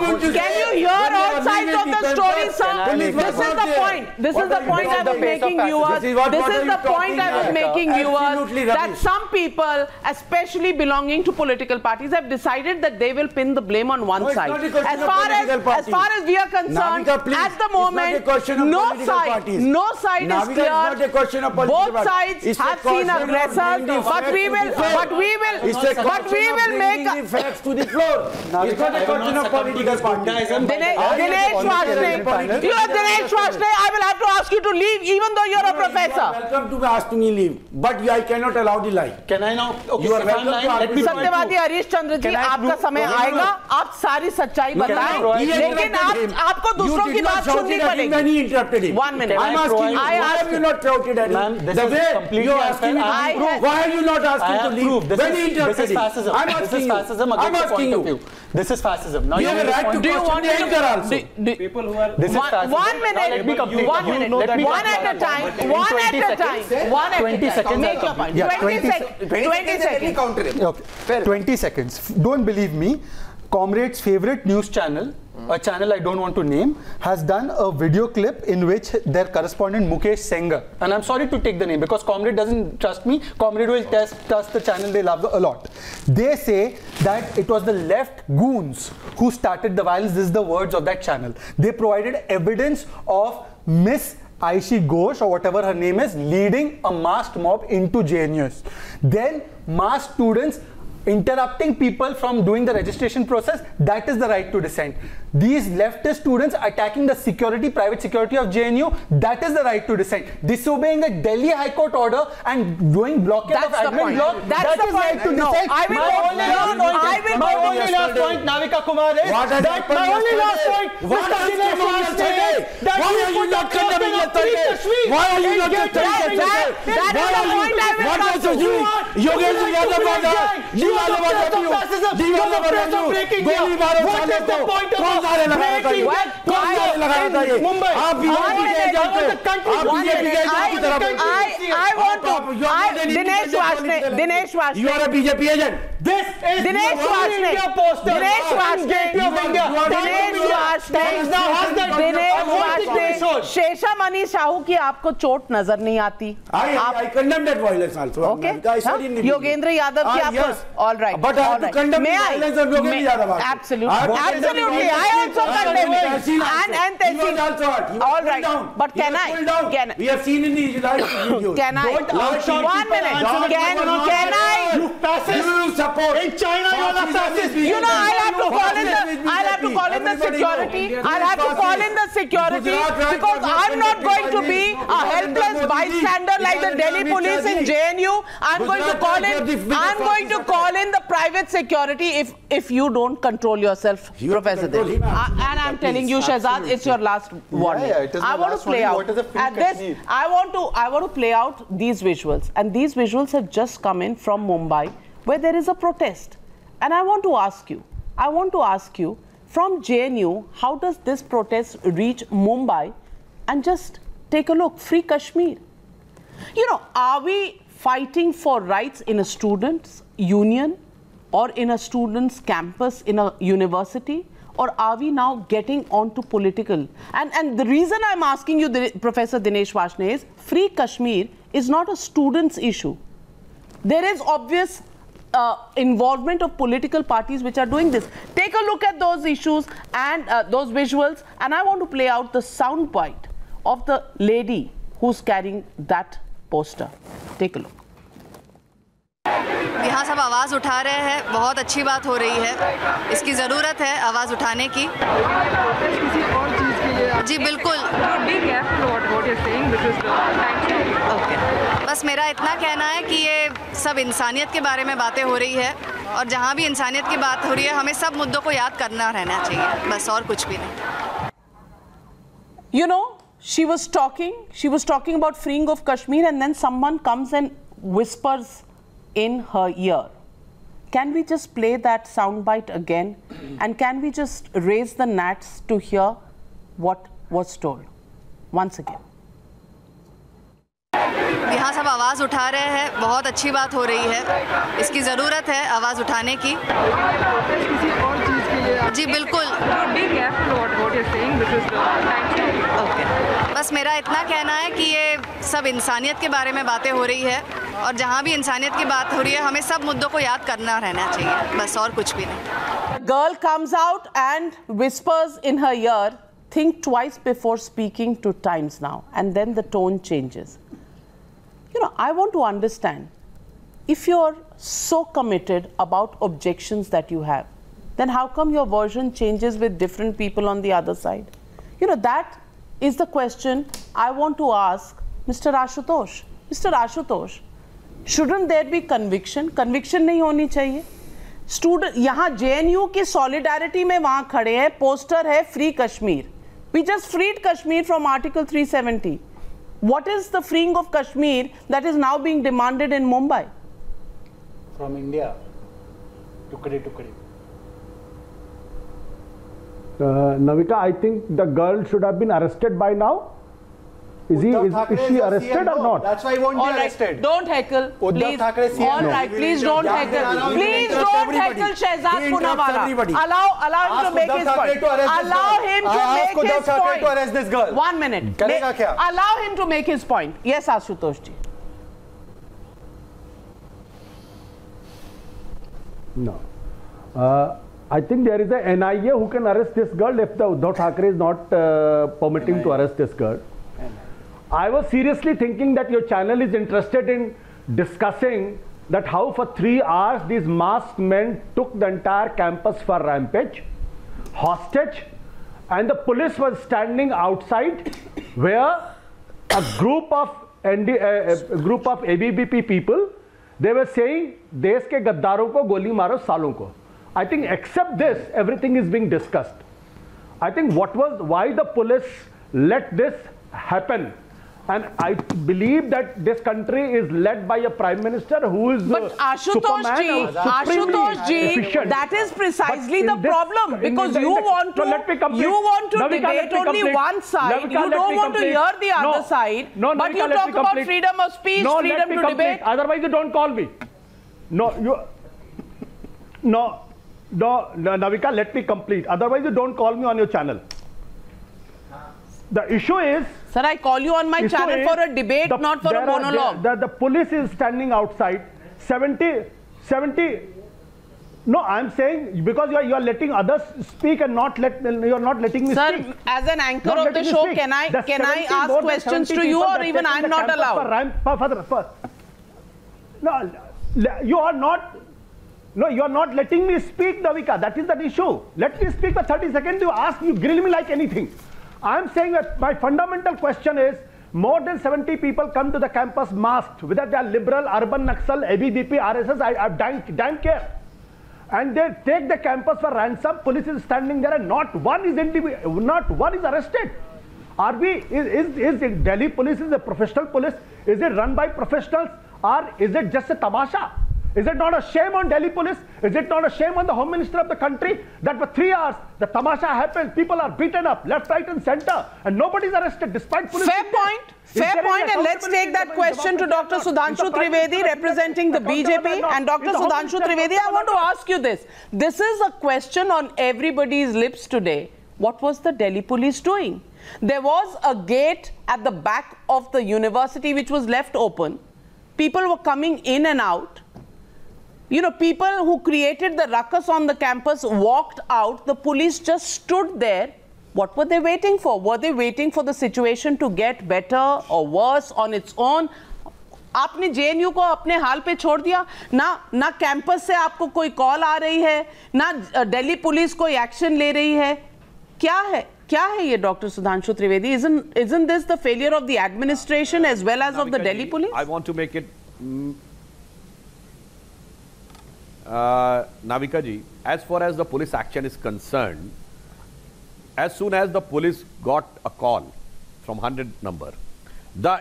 [SPEAKER 1] hear all sides of the story, sir? This is the point. This is the point I was making
[SPEAKER 16] you.
[SPEAKER 1] This is the point I was making
[SPEAKER 16] you.
[SPEAKER 1] That some people, especially belonging to political parties, have decided that they will pin the blame on one side. As far as as far as we are concerned, at the moment, no side, no side is clear. Both sides have seen aggressors, but we will, but we will,
[SPEAKER 16] It's a
[SPEAKER 1] But we will make
[SPEAKER 16] the facts to the floor. It's not a question of political party.
[SPEAKER 1] Dinesh, Dinesh you are Dinesh Varshney. I will have to ask you to leave even though you're a professor.
[SPEAKER 16] Welcome to ask me leave, but I cannot allow the lie.
[SPEAKER 17] Can I now? Okay,
[SPEAKER 16] You are welcome to ask me to
[SPEAKER 1] सत्यवादी Harish Chandra ji
[SPEAKER 17] Can I
[SPEAKER 1] आपका समय. आएगा आप सारी सच्चाई बताएँ लेकिन. आपको
[SPEAKER 16] You
[SPEAKER 1] दूसरों
[SPEAKER 16] did
[SPEAKER 1] की
[SPEAKER 16] not
[SPEAKER 1] बात
[SPEAKER 16] shout
[SPEAKER 1] सुननी
[SPEAKER 16] it at him when he
[SPEAKER 1] पड़ेगी
[SPEAKER 16] interrupted him.
[SPEAKER 1] One minute.
[SPEAKER 16] I'm asking you, why have you not shouted at him? The way
[SPEAKER 17] completely
[SPEAKER 16] you're asking me to
[SPEAKER 1] I
[SPEAKER 16] prove, why have you not asked him to leave when he
[SPEAKER 17] is, this is fascism.
[SPEAKER 16] I'm
[SPEAKER 17] this
[SPEAKER 16] asking
[SPEAKER 17] is
[SPEAKER 16] you.
[SPEAKER 17] fascism
[SPEAKER 16] I'm asking you.
[SPEAKER 17] view. This is fascism. Now
[SPEAKER 16] You have a right to
[SPEAKER 1] Do you want
[SPEAKER 16] the
[SPEAKER 1] to
[SPEAKER 16] anchor also.
[SPEAKER 1] do- do-
[SPEAKER 17] people who are this is
[SPEAKER 1] one,
[SPEAKER 17] fascism.
[SPEAKER 1] one minute,
[SPEAKER 17] let me complete.
[SPEAKER 1] one minute,
[SPEAKER 17] know that
[SPEAKER 1] one at a time, one at a time, one at
[SPEAKER 17] 20
[SPEAKER 1] a time.
[SPEAKER 17] 20 seconds
[SPEAKER 1] Make
[SPEAKER 17] I'll
[SPEAKER 1] your point. 20
[SPEAKER 13] 20
[SPEAKER 1] seconds.
[SPEAKER 14] 20
[SPEAKER 1] 20
[SPEAKER 14] seconds, let me
[SPEAKER 1] seconds.
[SPEAKER 13] Okay. 20 seconds. Don't believe me. Comrade's favorite news channel, a channel I don't want to name, has done a video clip in which their correspondent Mukesh Sengar, and I'm sorry to take the name because Comrade doesn't trust me. Comrade will test, trust the channel they love a lot. They say that it was the left goons who started the violence. This is the words of that channel. They provided evidence of Miss Aishe Ghosh or whatever her name is leading a masked mob into JNUs. Then masked students interrupting people from doing the registration process that is the right to dissent these leftist students attacking the security, private security of JNU, that is the right to dissent. Disobeying a Delhi High Court order and doing blockade
[SPEAKER 1] That's
[SPEAKER 13] of admin block,
[SPEAKER 1] That's
[SPEAKER 13] that
[SPEAKER 1] the
[SPEAKER 13] is
[SPEAKER 1] point.
[SPEAKER 13] right to
[SPEAKER 1] no. I will
[SPEAKER 13] my only last point,
[SPEAKER 1] I will
[SPEAKER 13] my only last point, Navika Kumar is
[SPEAKER 16] what has
[SPEAKER 13] that my only last point,
[SPEAKER 16] what
[SPEAKER 13] Mr. Dinesh
[SPEAKER 16] Kumar
[SPEAKER 13] said
[SPEAKER 16] why are you not condemning yesterday? Why are you not condemning yesterday? Why are you? What was
[SPEAKER 1] the
[SPEAKER 16] you? Yogesh Yadav
[SPEAKER 13] you. Are the one of
[SPEAKER 16] you.
[SPEAKER 13] You are the
[SPEAKER 16] one
[SPEAKER 13] who
[SPEAKER 16] you.
[SPEAKER 13] Goli the point of
[SPEAKER 16] नारे लगा रहा था ये
[SPEAKER 13] मुंबई
[SPEAKER 16] आप BJP के agent हैं। आप BJP के एजेंट की तरफ़
[SPEAKER 1] I I want to Dinesh
[SPEAKER 16] Wasne
[SPEAKER 1] Dinesh Wasne
[SPEAKER 16] you are a BJP agent
[SPEAKER 13] this is
[SPEAKER 1] Dinesh
[SPEAKER 13] Wasne
[SPEAKER 1] Dinesh
[SPEAKER 13] Wasne Dinesh Wasne
[SPEAKER 1] Dinesh
[SPEAKER 13] Wasne
[SPEAKER 1] Sheshamani Sahu की आपको चोट नज़र नहीं आती।
[SPEAKER 16] I condemn that violence also okay
[SPEAKER 1] Yogendra Yadav की आपको alright
[SPEAKER 16] but I condemn violence of Yogendra Yadav absolutely absolutely I also.
[SPEAKER 1] Absolutely,
[SPEAKER 16] I have to condemn the
[SPEAKER 1] absolutely. I
[SPEAKER 16] violence.
[SPEAKER 1] also
[SPEAKER 16] I
[SPEAKER 1] condemn it.
[SPEAKER 16] have seen
[SPEAKER 1] And and
[SPEAKER 16] He was
[SPEAKER 1] Tehsil.
[SPEAKER 16] also hurt. He was
[SPEAKER 1] All right.
[SPEAKER 16] down.
[SPEAKER 1] But can I?
[SPEAKER 16] down.
[SPEAKER 1] Can
[SPEAKER 16] We have seen in the live videos.
[SPEAKER 1] Can I? One minute. Can can I?
[SPEAKER 16] You fascist. You support.
[SPEAKER 13] In China, you are fascist.
[SPEAKER 1] You know, I'll have to call in the I'll have to call in the security. I'll have to call in the security because I'm not going to be a helpless bystander like the Delhi police in JNU. I'm going to call in. I'm going to call in the private security if if you don't control yourself, Professor.
[SPEAKER 16] control
[SPEAKER 1] And I'm telling you, Shehzad, it's your last warning.
[SPEAKER 13] yeah, it is
[SPEAKER 1] I want to play out
[SPEAKER 13] What is a free
[SPEAKER 1] at this. I want to I want to play out these visuals, and these visuals have just come in from Mumbai, where there is a protest, and I want to ask you. I want to ask you from JNU, how does this protest reach Mumbai? And just take a look, free Kashmir. You know, are we fighting for rights in a student's union or in a student's campus in a university? Or are we now getting onto political? And, and the reason I'm asking you, Professor Dinesh Varshney, is free Kashmir is not a student's issue. There is obvious uh, involvement of political parties which are doing this. Take a look at those issues and uh, those visuals, and I want to play out the sound bite of the lady who's carrying that poster. Take a look.
[SPEAKER 18] यहाँ सब आवाज़ उठा रहे हैं। बहुत अच्छी बात हो रही है। इसकी ज़रूरत है आवाज़ उठाने की। जी बिल्कुल। ओके। बस मेरा इतना कहना है कि ये सब इंसानियत के बारे में बातें हो रही है और जहाँ भी इंसानियत की बात हो रही है हमें सब मुद्दों को याद करना रहना चाहिए। बस और कुछ भी नहीं।
[SPEAKER 1] You know she was talking, she was talking about freeing of Kashmir, and then someone comes and whispers in her ear. Can we just play that soundbite again? And can we just raise the gnats to hear what was told? Once again.
[SPEAKER 18] यहाँ सब आवाज़ उठा रहे हैं बहुत अच्छी बात हो रही है इसकी ज़रूरत है आवाज़ उठाने की जी बिल्कुल ओके बस मेरा इतना कहना है कि ये सब इंसानियत के बारे में बातें हो रही है और जहाँ भी इंसानियत की बात हो रही है, हमें सब मुद्दों को याद करना रहना चाहिए, बस और कुछ भी नहीं।
[SPEAKER 1] Girl comes out and whispers in her ear think twice before speaking two times now and then the tone changes you know I want to understand if you are so committed about objection that you have then how come your version changes with different people on the other side you know that is the question I want to ask Mr. Ashutosh. Mr. Ashutosh, shouldn't there be conviction? Conviction नहीं होनी चाहिए student यहाँ JNU की solidarity में वहाँ खड़े हैं poster है free Kashmir we just freed Kashmir from article 370 what is the freeing of kashmir that is now being demanded in mumbai
[SPEAKER 17] From India. Tukade tukade.
[SPEAKER 19] Uh, Navika, I think the girl should have been arrested by now. Is, he, is, is she arrested or not?
[SPEAKER 17] That's why he won't
[SPEAKER 1] All
[SPEAKER 17] be
[SPEAKER 1] right.
[SPEAKER 17] arrested.
[SPEAKER 1] Don't heckle. Please. All right, please don't heckle. Please don't heckle Shehzad
[SPEAKER 17] Poonawala.
[SPEAKER 1] Allow, allow him to make his point. Allow him to make his point.
[SPEAKER 17] to arrest this girl.
[SPEAKER 1] One minute. Allow him to make his point. Yes, Ashutosh ji.
[SPEAKER 19] No. Uh, I think there is a NIA who can arrest this girl if the Uddhav Thackeray is not uh, permitting NIA. to arrest this girl. NIA. I was seriously thinking that your channel is interested in discussing that how for three hours these masked men took the entire campus for rampage, hostage, and the police was standing outside where a group of ND, uh, uh, group of ABVP people they were saying देश ke गद्दारों ko goli मारो सालों ko." I think except this everything is being discussed I think what was why the police let this happen and I believe that this country is led by a prime minister who is
[SPEAKER 1] But Ashutosh ji, Ashutosh ji,
[SPEAKER 19] efficient.
[SPEAKER 1] that is precisely the
[SPEAKER 19] this-
[SPEAKER 1] problem because you
[SPEAKER 19] the-
[SPEAKER 1] want to
[SPEAKER 19] me
[SPEAKER 1] you want to
[SPEAKER 19] Navika,
[SPEAKER 1] debate only one side.
[SPEAKER 19] Navika,
[SPEAKER 1] you don't want to hear the
[SPEAKER 19] No.
[SPEAKER 1] other side.
[SPEAKER 19] No,
[SPEAKER 1] but you talk about
[SPEAKER 19] complete.
[SPEAKER 1] freedom of speech,
[SPEAKER 19] no,
[SPEAKER 1] freedom to
[SPEAKER 19] complete.
[SPEAKER 1] debate.
[SPEAKER 19] Otherwise, you don't call me. No, you. No, no, no, Navika, let me complete. Otherwise, you don't call me on your channel. The issue is.
[SPEAKER 1] Sir, I call you on my channel for a debate,
[SPEAKER 19] the-
[SPEAKER 1] not for a
[SPEAKER 19] there are-
[SPEAKER 1] monologue.
[SPEAKER 19] there- the, the police is standing outside. 70, 70. No, I'm saying because you are you are letting others speak and not let you are not letting me speak.
[SPEAKER 1] Sir,
[SPEAKER 19] speak.
[SPEAKER 1] as an anchor
[SPEAKER 19] Not
[SPEAKER 1] of the show,
[SPEAKER 19] speak.
[SPEAKER 1] can I
[SPEAKER 19] The
[SPEAKER 1] can I ask questions to you, or even I'm not allowed?
[SPEAKER 19] For, for, for, for, no, you are not. No, you are not letting me speak, Navika. That is the issue. Let me speak for 30 seconds. You ask, you grill me like anything. I am saying that my fundamental question is more than 70 people come to the campus masked, whether they are liberal, urban Naxal, ABVP, RSS, I, I damn, damn care. And they take the campus for ransom. Police is standing there, and not one is not one is arrested. Are we? Is, is, is Delhi police is a professional police? Is it run by professionals, or is it just a tamasha? Is it not a shame on Delhi police? Is it not a shame on the home minister of the country that for three hours the tamasha happens, people are beaten up left, right, and center, and nobody is arrested despite police.
[SPEAKER 1] Fair point. Fair
[SPEAKER 19] any
[SPEAKER 1] point, and let's take that question to Dr.
[SPEAKER 19] or not? Is the
[SPEAKER 1] Sudhanshu Trivedi, representing the BJP, and Dr.
[SPEAKER 19] Is the Home
[SPEAKER 1] Sudhanshu Trivedi. I want to ask you this. This is a question on everybody's lips today. What was the Delhi police doing? There was a gate at the back of the university which was left open. People were coming in and out. You know, people who created the ruckus on the campus walked out. The police just stood there. What were they waiting for? Were they waiting for the situation to get better or worse on its own? आपने JNU को अपने हाल पे छोड़ दिया ना ना campus से आपको कोई कॉल आ रही है ना दिल्ली पुलिस कोई एक्शन ले रही है क्या है क्या है ये doctor Sudhanshu Trivedi isn't isn't this the failure of the administration as well as of the Delhi police
[SPEAKER 20] I want to make it. uh, Navika ji, as far as the police action is concerned, as soon as the police got a call from 100 number, the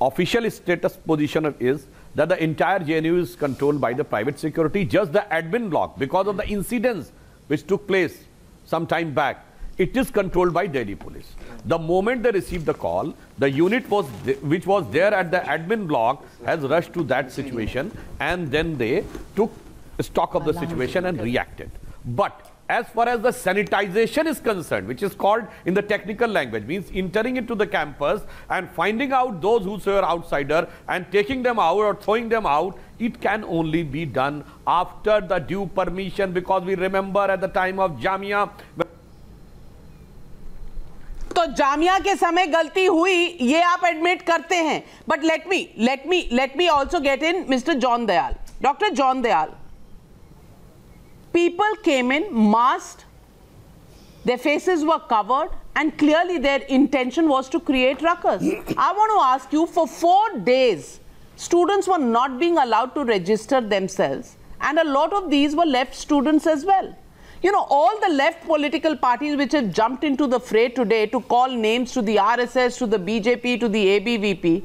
[SPEAKER 20] official status position is that the entire JNU is controlled by the private security, just the admin block, because of the incidents which took place some time back, it is controlled by Delhi police. The moment they received the call, the unit was which was there at the admin block has rushed to that situation and then they took stock of the situation and reacted. But as far as the sanitization is concerned, which is called in the technical language, means entering into the campus and finding out those who are outsider and taking them out or throwing them out, it can only be done after the due permission because we remember at the time of Jamia,
[SPEAKER 1] तो तो जामिया के समय गलती हुई ये आप admit करते हैं but let me let me let me also get in mister John Dayal doctor John Dayal people came in masked their faces were covered and clearly their intention was to create ruckus i want to ask you for 4 days students were not being allowed to register themselves and a lot of these were left students as well you know all the left political parties which have jumped into the fray today to call names to the rss to the bjp to the abvp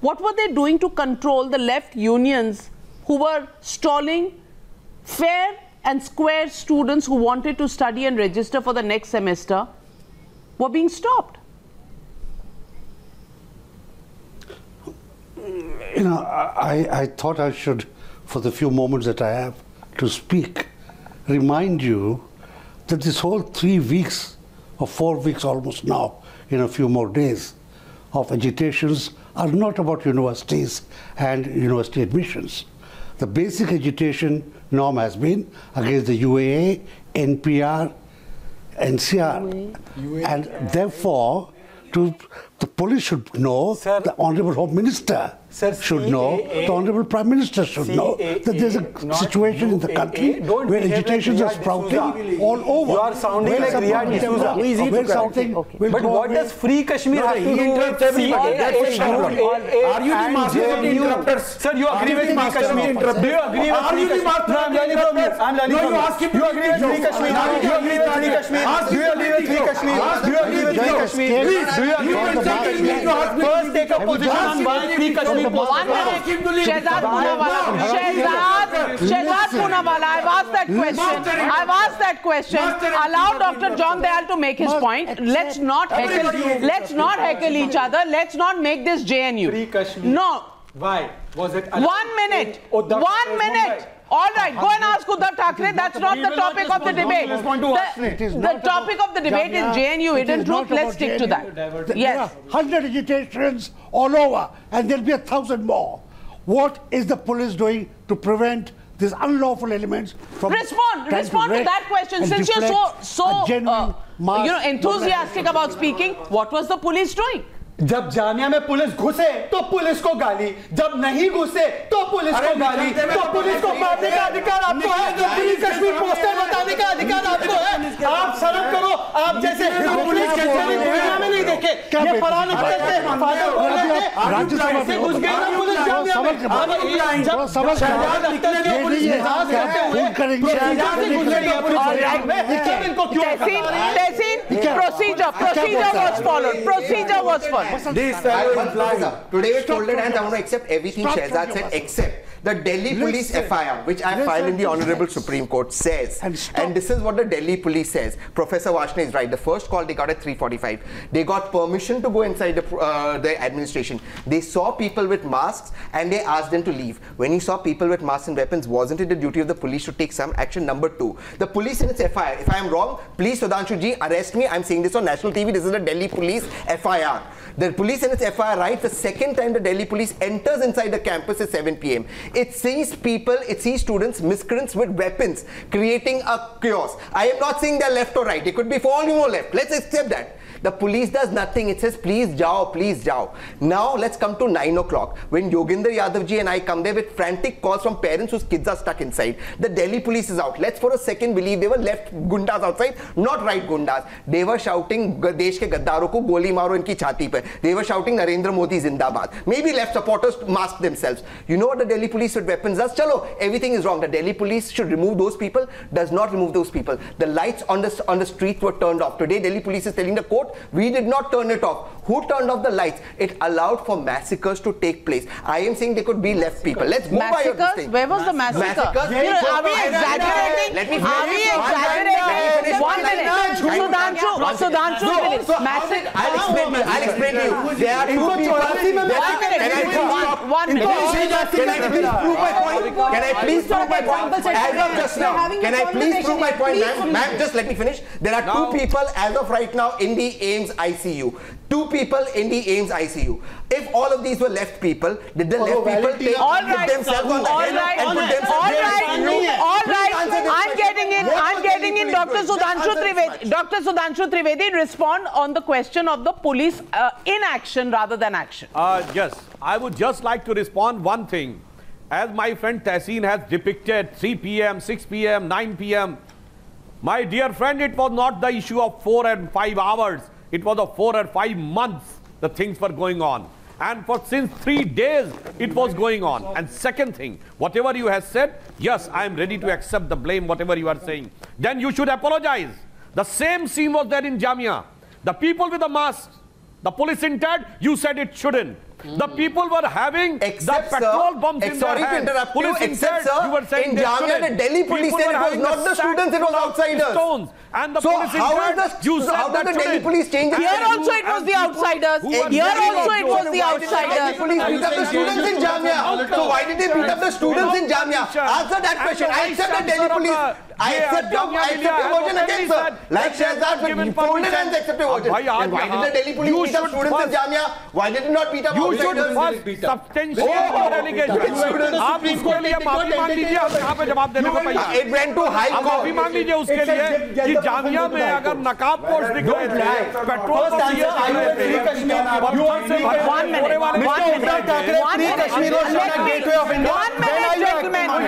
[SPEAKER 1] what were they doing to control the left unions who were stalling fair and square students who wanted to study and register for the next semester were being stopped.
[SPEAKER 21] You know, I, I thought I should, for the few moments that I have to speak, remind you that this whole three weeks or four weeks almost now, in a few more days, of agitations are not about universities and university admissions. The basic agitation norm has been against the UAA, NPR, NCR. And therefore, to, the police should know, Sir. the Honorable Home Minister should know, the Honorable Prime Minister should know that there's a situation in the country where agitations are sprouting all over.
[SPEAKER 13] You are sounding
[SPEAKER 21] Where
[SPEAKER 13] like Riyad D'Souza. Easy to
[SPEAKER 21] where
[SPEAKER 13] correct.
[SPEAKER 21] something
[SPEAKER 13] Okay.
[SPEAKER 21] will
[SPEAKER 13] But what does free Kashmir
[SPEAKER 21] No,
[SPEAKER 13] have to do with
[SPEAKER 21] everybody. That's should.
[SPEAKER 13] Are you the master of
[SPEAKER 21] JNU?
[SPEAKER 13] interrupters? Sir, you agree with free Kashmir? Do you agree with free Kashmir? No, I'm learning from you. I'm learning
[SPEAKER 21] No,
[SPEAKER 13] from
[SPEAKER 21] you
[SPEAKER 13] you.
[SPEAKER 21] ask him
[SPEAKER 13] You agree with free. Kashmir? Do you agree with free. Kashmir? Do you agree with free. Kashmir? Do you agree with free. Kashmir?
[SPEAKER 21] Please,
[SPEAKER 13] Do you agree with
[SPEAKER 21] can
[SPEAKER 13] free
[SPEAKER 21] take it. You ask me
[SPEAKER 13] Kashmir? First, take a position on why free. Kashmir
[SPEAKER 21] One
[SPEAKER 13] was
[SPEAKER 21] minute.
[SPEAKER 1] Shehzad Poonawala, Shehzad, Shehzad Poonawala, I've asked that question. I've asked that question. Allow Dr. John Dayal to make his point. Let's not heckle, let's not heckle each other. Let's not make this JNU. No.
[SPEAKER 13] Why was it?
[SPEAKER 1] One minute. One minute. All right, go and ask Uddhav Thackeray. That's not the topic of the debate. The, the topic of the debate is JNU. It is truth. Let's stick to that. Yes.
[SPEAKER 21] Hundred agitations all over, and there'll be a thousand more. What is the police doing to prevent these unlawful elements from
[SPEAKER 1] Respond, respond to that question. Since you're so, so, uh, you know, enthusiastic about speaking, what was the police doing?
[SPEAKER 13] जब जामिया में police घुसे तो police को गाली। जब नहीं घुसे तो पुलिस को गाली। तो पुलिस को मारने का अधिकार आपको है। पुलिस कश्मीर पोस्टर बताने का अधिकार आपको आप शर्म करो आप जैसे पुलिस में नहीं देखे ये
[SPEAKER 1] फरार Procedure, procedure was followed. Procedure was followed.
[SPEAKER 14] This I want Today we told it and I want to accept everything
[SPEAKER 21] Shahzad
[SPEAKER 14] said except the Delhi Police
[SPEAKER 21] Listen.
[SPEAKER 14] FIR, which I filed in the Honorable. Supreme Court, says,
[SPEAKER 21] And
[SPEAKER 14] and, this is what the Delhi Police says. Professor Varshney is right. The first call they got at 3:45. They got permission to go inside the, uh, the administration. They saw people with masks and they asked them to leave. When he saw people with masks and weapons, wasn't it the duty of the police to take some action? Number two, the police in its FIR. If I am wrong, please Sudhanshu ji arrest me. I'm saying this on national TV. This is the Delhi Police FIR. The police in its FIR writes the second time the Delhi police enters inside the campus is 7 p.m. It sees people, it sees students, miscreants with weapons, creating a chaos. I am not saying they're left or right. It could be for all you know left. Let's accept that. The police does nothing. It says, please jao, please jao. Now let's come to 9 o'clock when Yogendra Yadavji and I come there with frantic calls from parents whose kids are stuck inside. The Delhi police is out. Let's for a second believe they were left gundas outside, not right gundas. They were shouting देश ke गद्दारों को गोली मारो इनकी छाती पे. They were shouting Narendra Modi Zindabad. Maybe left supporters masked themselves. You know what the Delhi police with weapons does? Chalo, everything is wrong. The Delhi police should remove those people. Does not remove those people. The lights on the on the street were turned off. Today Delhi police is telling the court we did not turn it off. Who turned off the lights? It allowed for massacres to take place. I am saying they could be left people. Let's move massacres? by your
[SPEAKER 1] Where was the massacre?
[SPEAKER 14] Massacres?
[SPEAKER 1] Are we exaggerating?
[SPEAKER 14] Let me finish.
[SPEAKER 1] Are we exaggerating? One minute. Sudhanshu, Sudhanshu, massacre.
[SPEAKER 14] I'll explain to you. I'll explain to you. There are two people. Can I?
[SPEAKER 1] One minute.
[SPEAKER 14] Can I please prove my point? Can I please prove my point? As of just now, can I please prove my point, ma'am? Ma'am, just let me finish. There are two people as of right now in the AIIMS ICU. Two people in the AIIMS ICU. If all of these were left people, did the left people take
[SPEAKER 1] All
[SPEAKER 14] put themselves on the
[SPEAKER 1] all
[SPEAKER 14] head
[SPEAKER 1] right,
[SPEAKER 14] and put themselves
[SPEAKER 1] all
[SPEAKER 14] there?
[SPEAKER 1] right, all
[SPEAKER 14] Please
[SPEAKER 1] right.
[SPEAKER 14] answer
[SPEAKER 1] I'm
[SPEAKER 14] question.
[SPEAKER 1] getting in.
[SPEAKER 14] What
[SPEAKER 1] I'm getting
[SPEAKER 14] the
[SPEAKER 1] in. Dr. Sudhanshu
[SPEAKER 14] answer
[SPEAKER 1] Trivedi. Dr. Sudhanshu Trivedi, respond on the question of the police uh, inaction rather than action.
[SPEAKER 20] Uh, yes, I would just like to respond one thing. As my friend Tehseen has depicted 3 p.m., 6 p.m., 9 p.m. My dear friend, it was not the issue of 4 and 5 hours. It was of 4 or 5 months the things were going on. And for since 3 days it was going on. And second thing, whatever you have said, yes, I am ready to accept the blame, whatever you are saying. Then you should apologize. The same scene was there in Jamia. The people with the masks, the police intact, you said it shouldn't. The people were having
[SPEAKER 14] Except,
[SPEAKER 20] the petrol
[SPEAKER 14] sir,
[SPEAKER 20] bombs in
[SPEAKER 14] sorry
[SPEAKER 20] their
[SPEAKER 14] to
[SPEAKER 20] hand.
[SPEAKER 14] interrupt you, except,
[SPEAKER 20] intact,
[SPEAKER 14] sir,
[SPEAKER 20] you were saying
[SPEAKER 14] in Jamia, the Delhi police said it was not the students, it was
[SPEAKER 20] full
[SPEAKER 14] outsiders.
[SPEAKER 20] Stones. And the
[SPEAKER 14] So
[SPEAKER 20] police
[SPEAKER 14] how is
[SPEAKER 20] intact,
[SPEAKER 14] the-
[SPEAKER 20] you
[SPEAKER 14] so
[SPEAKER 20] said
[SPEAKER 14] how does
[SPEAKER 20] that
[SPEAKER 14] the Delhi police change
[SPEAKER 20] And
[SPEAKER 14] their
[SPEAKER 1] Here also it was the outsiders. Here also it was the outsiders.
[SPEAKER 14] the police beat up the students in Jamia? So why did they beat up the students in Jamia? Answer that question. I accept the Delhi police. I accept your, I accept your version again, sir. Like Shahzad, but you folded and accept your version. Then why did the Delhi police beat up students in Jamia? Why did it not beat up
[SPEAKER 20] You should first substantiate your allegation. आप उसके लिए माफ़ी मांग लीजिए आप यहाँ पे जवाब देने को तैयार
[SPEAKER 14] It went to high
[SPEAKER 20] आप माफ़ी मांग लीजिए उसके लिए कि जामिया में अगर नकाब पोस्ट दिख रहे थे पेट्रोल से।
[SPEAKER 1] One minute.
[SPEAKER 20] कश्मीर और गेटवे ऑफ़ इंडिया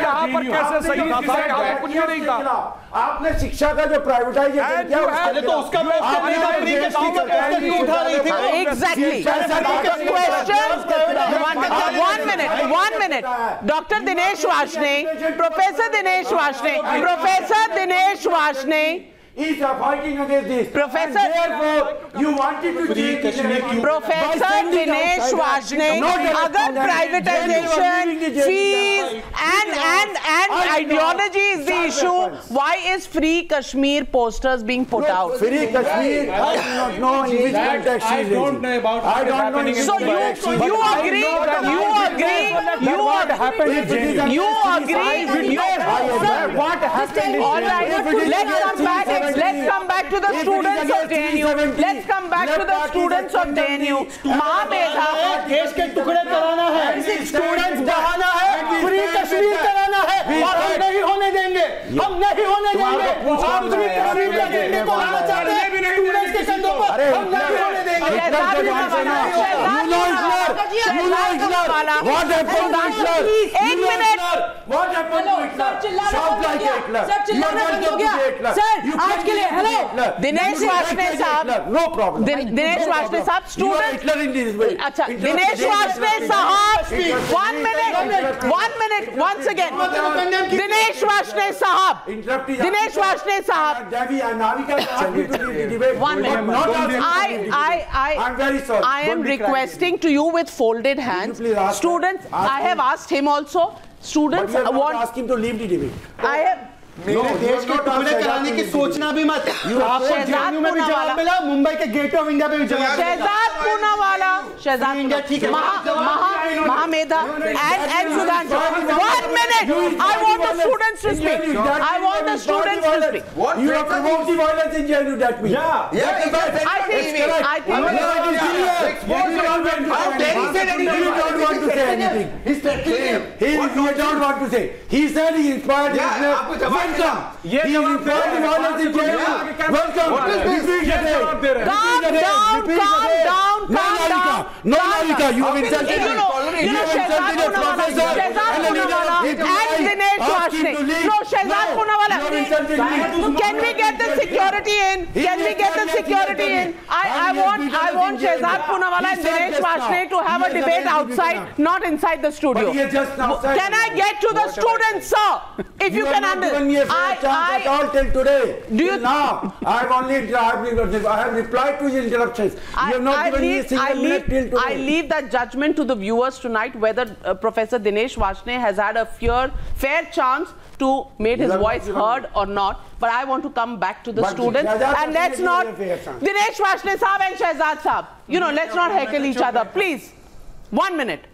[SPEAKER 20] यहाँ पर कैसे सही कुछ नहीं था
[SPEAKER 16] आपने शिक्षा का जो प्राइवेटाइजेशन किया उसके तो उसका उठा रही थी?
[SPEAKER 1] Exactly one minute one minute doctor Dinesh Wasne professor Dinesh Wasne professor Dinesh Wasne
[SPEAKER 16] is fighting against this.
[SPEAKER 1] Professor,
[SPEAKER 16] and therefore you wanted to change the
[SPEAKER 1] Professor Dinesh
[SPEAKER 16] Varshney,
[SPEAKER 1] other privatization, fees and and and ideology is the issue. Why is free Kashmir posters being put out?
[SPEAKER 16] Free Kashmir, I do not know in which context
[SPEAKER 17] I don't know about.
[SPEAKER 16] I don't know.
[SPEAKER 1] So you you agree? You agree? You agree? You agree?
[SPEAKER 16] What happened?
[SPEAKER 1] All right. Let's come back. Let's come back to the students of JNU let's come back to the students of JNU
[SPEAKER 16] the
[SPEAKER 1] Mahamedha
[SPEAKER 16] देश के टुकड़े कराना है students बढ़ाना है free Kashmir कराना है और हम नहीं होने देंगे हम नहीं होने देंगे आप फ्री कश्मीर के एजेंडे को लाना चाहते हैं स्टूडेंट्स के कंधों पर हम नहीं होने देंगे You know Hitler. You know Hitler. What happened to Hitler?
[SPEAKER 1] Minute
[SPEAKER 16] Hitler. What happened hello, to Hitler? Sir, shout like Hitler.
[SPEAKER 15] Sir, चिल्लाना बंद हो गया.
[SPEAKER 16] Sir,
[SPEAKER 15] आज के लिए
[SPEAKER 16] hello.
[SPEAKER 1] दिनेश
[SPEAKER 16] वाजपेयी
[SPEAKER 1] साहब.
[SPEAKER 16] No problem.
[SPEAKER 1] दिनेश
[SPEAKER 16] वाजपेयी
[SPEAKER 1] साहब student.
[SPEAKER 16] Hitler in this way.
[SPEAKER 1] अच्छा, दिनेश वाजपेयी साहब. One minute. One minute. Once again. Dinesh Vajpayee साहब. दिनेश वाजपेयी साहब. One minute. I, I, I.
[SPEAKER 16] I'm very sorry.
[SPEAKER 1] I am requesting to you with folded hands. Students, I have asked him also.
[SPEAKER 16] But
[SPEAKER 1] Students
[SPEAKER 16] not
[SPEAKER 1] want.
[SPEAKER 16] asked him to leave the debate.
[SPEAKER 1] I have.
[SPEAKER 17] मेरे no, देश को टुकड़े कराने की सोचना भी मत आपको जेएनयू में भी जवाब मिला मुंबई के गेट ऑफ़ इंडिया में भी जवाब
[SPEAKER 1] शहजाद पूनावाला शहजाद
[SPEAKER 17] इंडिया ठीक है
[SPEAKER 1] Mahamedha and and Sudhanshu one minute I want the students to speak I want the students to speak
[SPEAKER 16] you have provoked the violence in JNU that week.
[SPEAKER 17] Yeah.
[SPEAKER 16] Yeah,
[SPEAKER 1] in fact, I think
[SPEAKER 16] it's correct. I think it's correct.
[SPEAKER 14] How dare he said
[SPEAKER 16] anything? He don't want to say anything.
[SPEAKER 14] He's threatening him.
[SPEAKER 16] He don't want to say. He said he inspired
[SPEAKER 14] Hitler.
[SPEAKER 16] welcome. He reformed all of the jail. Welcome.
[SPEAKER 14] What is this?
[SPEAKER 16] Repeat
[SPEAKER 1] the
[SPEAKER 16] name. Calm
[SPEAKER 1] down, calm down, calm down.
[SPEAKER 16] No,
[SPEAKER 1] Nalika.
[SPEAKER 16] No, Nalika. You have insulted
[SPEAKER 1] me. You
[SPEAKER 16] have insulted a professor and a leader of people.
[SPEAKER 1] Can we get the security in? Can we get the security in? I, I
[SPEAKER 16] And he has
[SPEAKER 1] want I want. Shehzad Poonawala and Dinesh
[SPEAKER 16] Varshney
[SPEAKER 1] to have a debate outside, not inside the studio.
[SPEAKER 16] But he is just outside.
[SPEAKER 1] Can I get to the students, sir? If you, can
[SPEAKER 16] understand. given me a fair
[SPEAKER 1] I,
[SPEAKER 16] at all till today.
[SPEAKER 1] Do you-
[SPEAKER 16] now, I have only I have, replied to his interruptions. you have not
[SPEAKER 1] I
[SPEAKER 16] given me a
[SPEAKER 1] leave,
[SPEAKER 16] single
[SPEAKER 1] I
[SPEAKER 16] minute till today.
[SPEAKER 1] I leave that judgment to the viewers tonight whether uh, Professor Dinesh Varshney has had a fair, fair chance to make his voice heard or not. But I want to come back to the
[SPEAKER 16] But
[SPEAKER 1] students and let's not. Dinesh Vashne Saab and Shahzad Saab. You know, let's not heckle each other, please. One minute.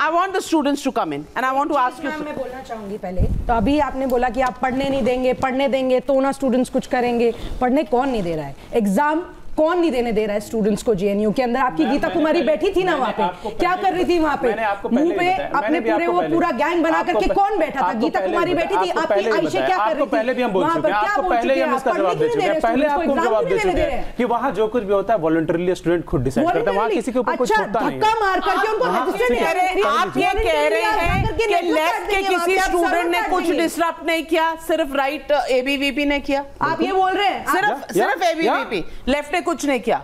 [SPEAKER 1] I want the students to come in and I want to ask you.
[SPEAKER 15] मैं बोलना चाहूँगी पहले तो अभी आपने बोला कि आप पढ़ने नहीं देंगे पढ़ने देंगे तो ना स्टूडेंट्स कुछ करेंगे पढ़ने कौन नहीं दे रहा है एग्ज़ाम कौन नहीं देने दे रहा है स्टूडेंट्स को जेएनयू के अंदर? आपकी गीता कुमारी बैठी थी ना वहाँ पे? क्या कर रही थी वहाँ पे? मुँह पे अपने पूरे वो पूरा गैंग बना करके कौन बैठा था? गीता कुमारी बैठी थी
[SPEAKER 12] आपकी
[SPEAKER 15] आयशा क्या कर रही थी?
[SPEAKER 12] पहले भी हम बोल
[SPEAKER 15] वहाँ पर क्या बोल
[SPEAKER 12] ही
[SPEAKER 15] चुके हैं?
[SPEAKER 12] जवाब दे चुके हैं। पहले आपको जवाब दे चुके हैं। कि वहाँ जो कुछ भी होता है वॉलंटरली स्टूडेंट खुद डिसाइड करता है। वहाँ किसी के ऊपर कुछ
[SPEAKER 15] अच्छा,
[SPEAKER 12] छोड़ता नहीं
[SPEAKER 15] धक्का मार करके उनको
[SPEAKER 12] हाँ,
[SPEAKER 15] register कह रहे हैं।
[SPEAKER 1] आप ये कह रहे हैं कि लेफ़्ट के किसी स्टूडेंट ने कुछ
[SPEAKER 15] डिस्टर्ब
[SPEAKER 1] नहीं किया सिर्फ़ राइट एबीवीपी ने किया
[SPEAKER 15] आप ये बोल रहे हैं
[SPEAKER 1] सिर्फ़ सिर्फ़ एबीवीपी लेफ़्ट ने कुछ नहीं किया।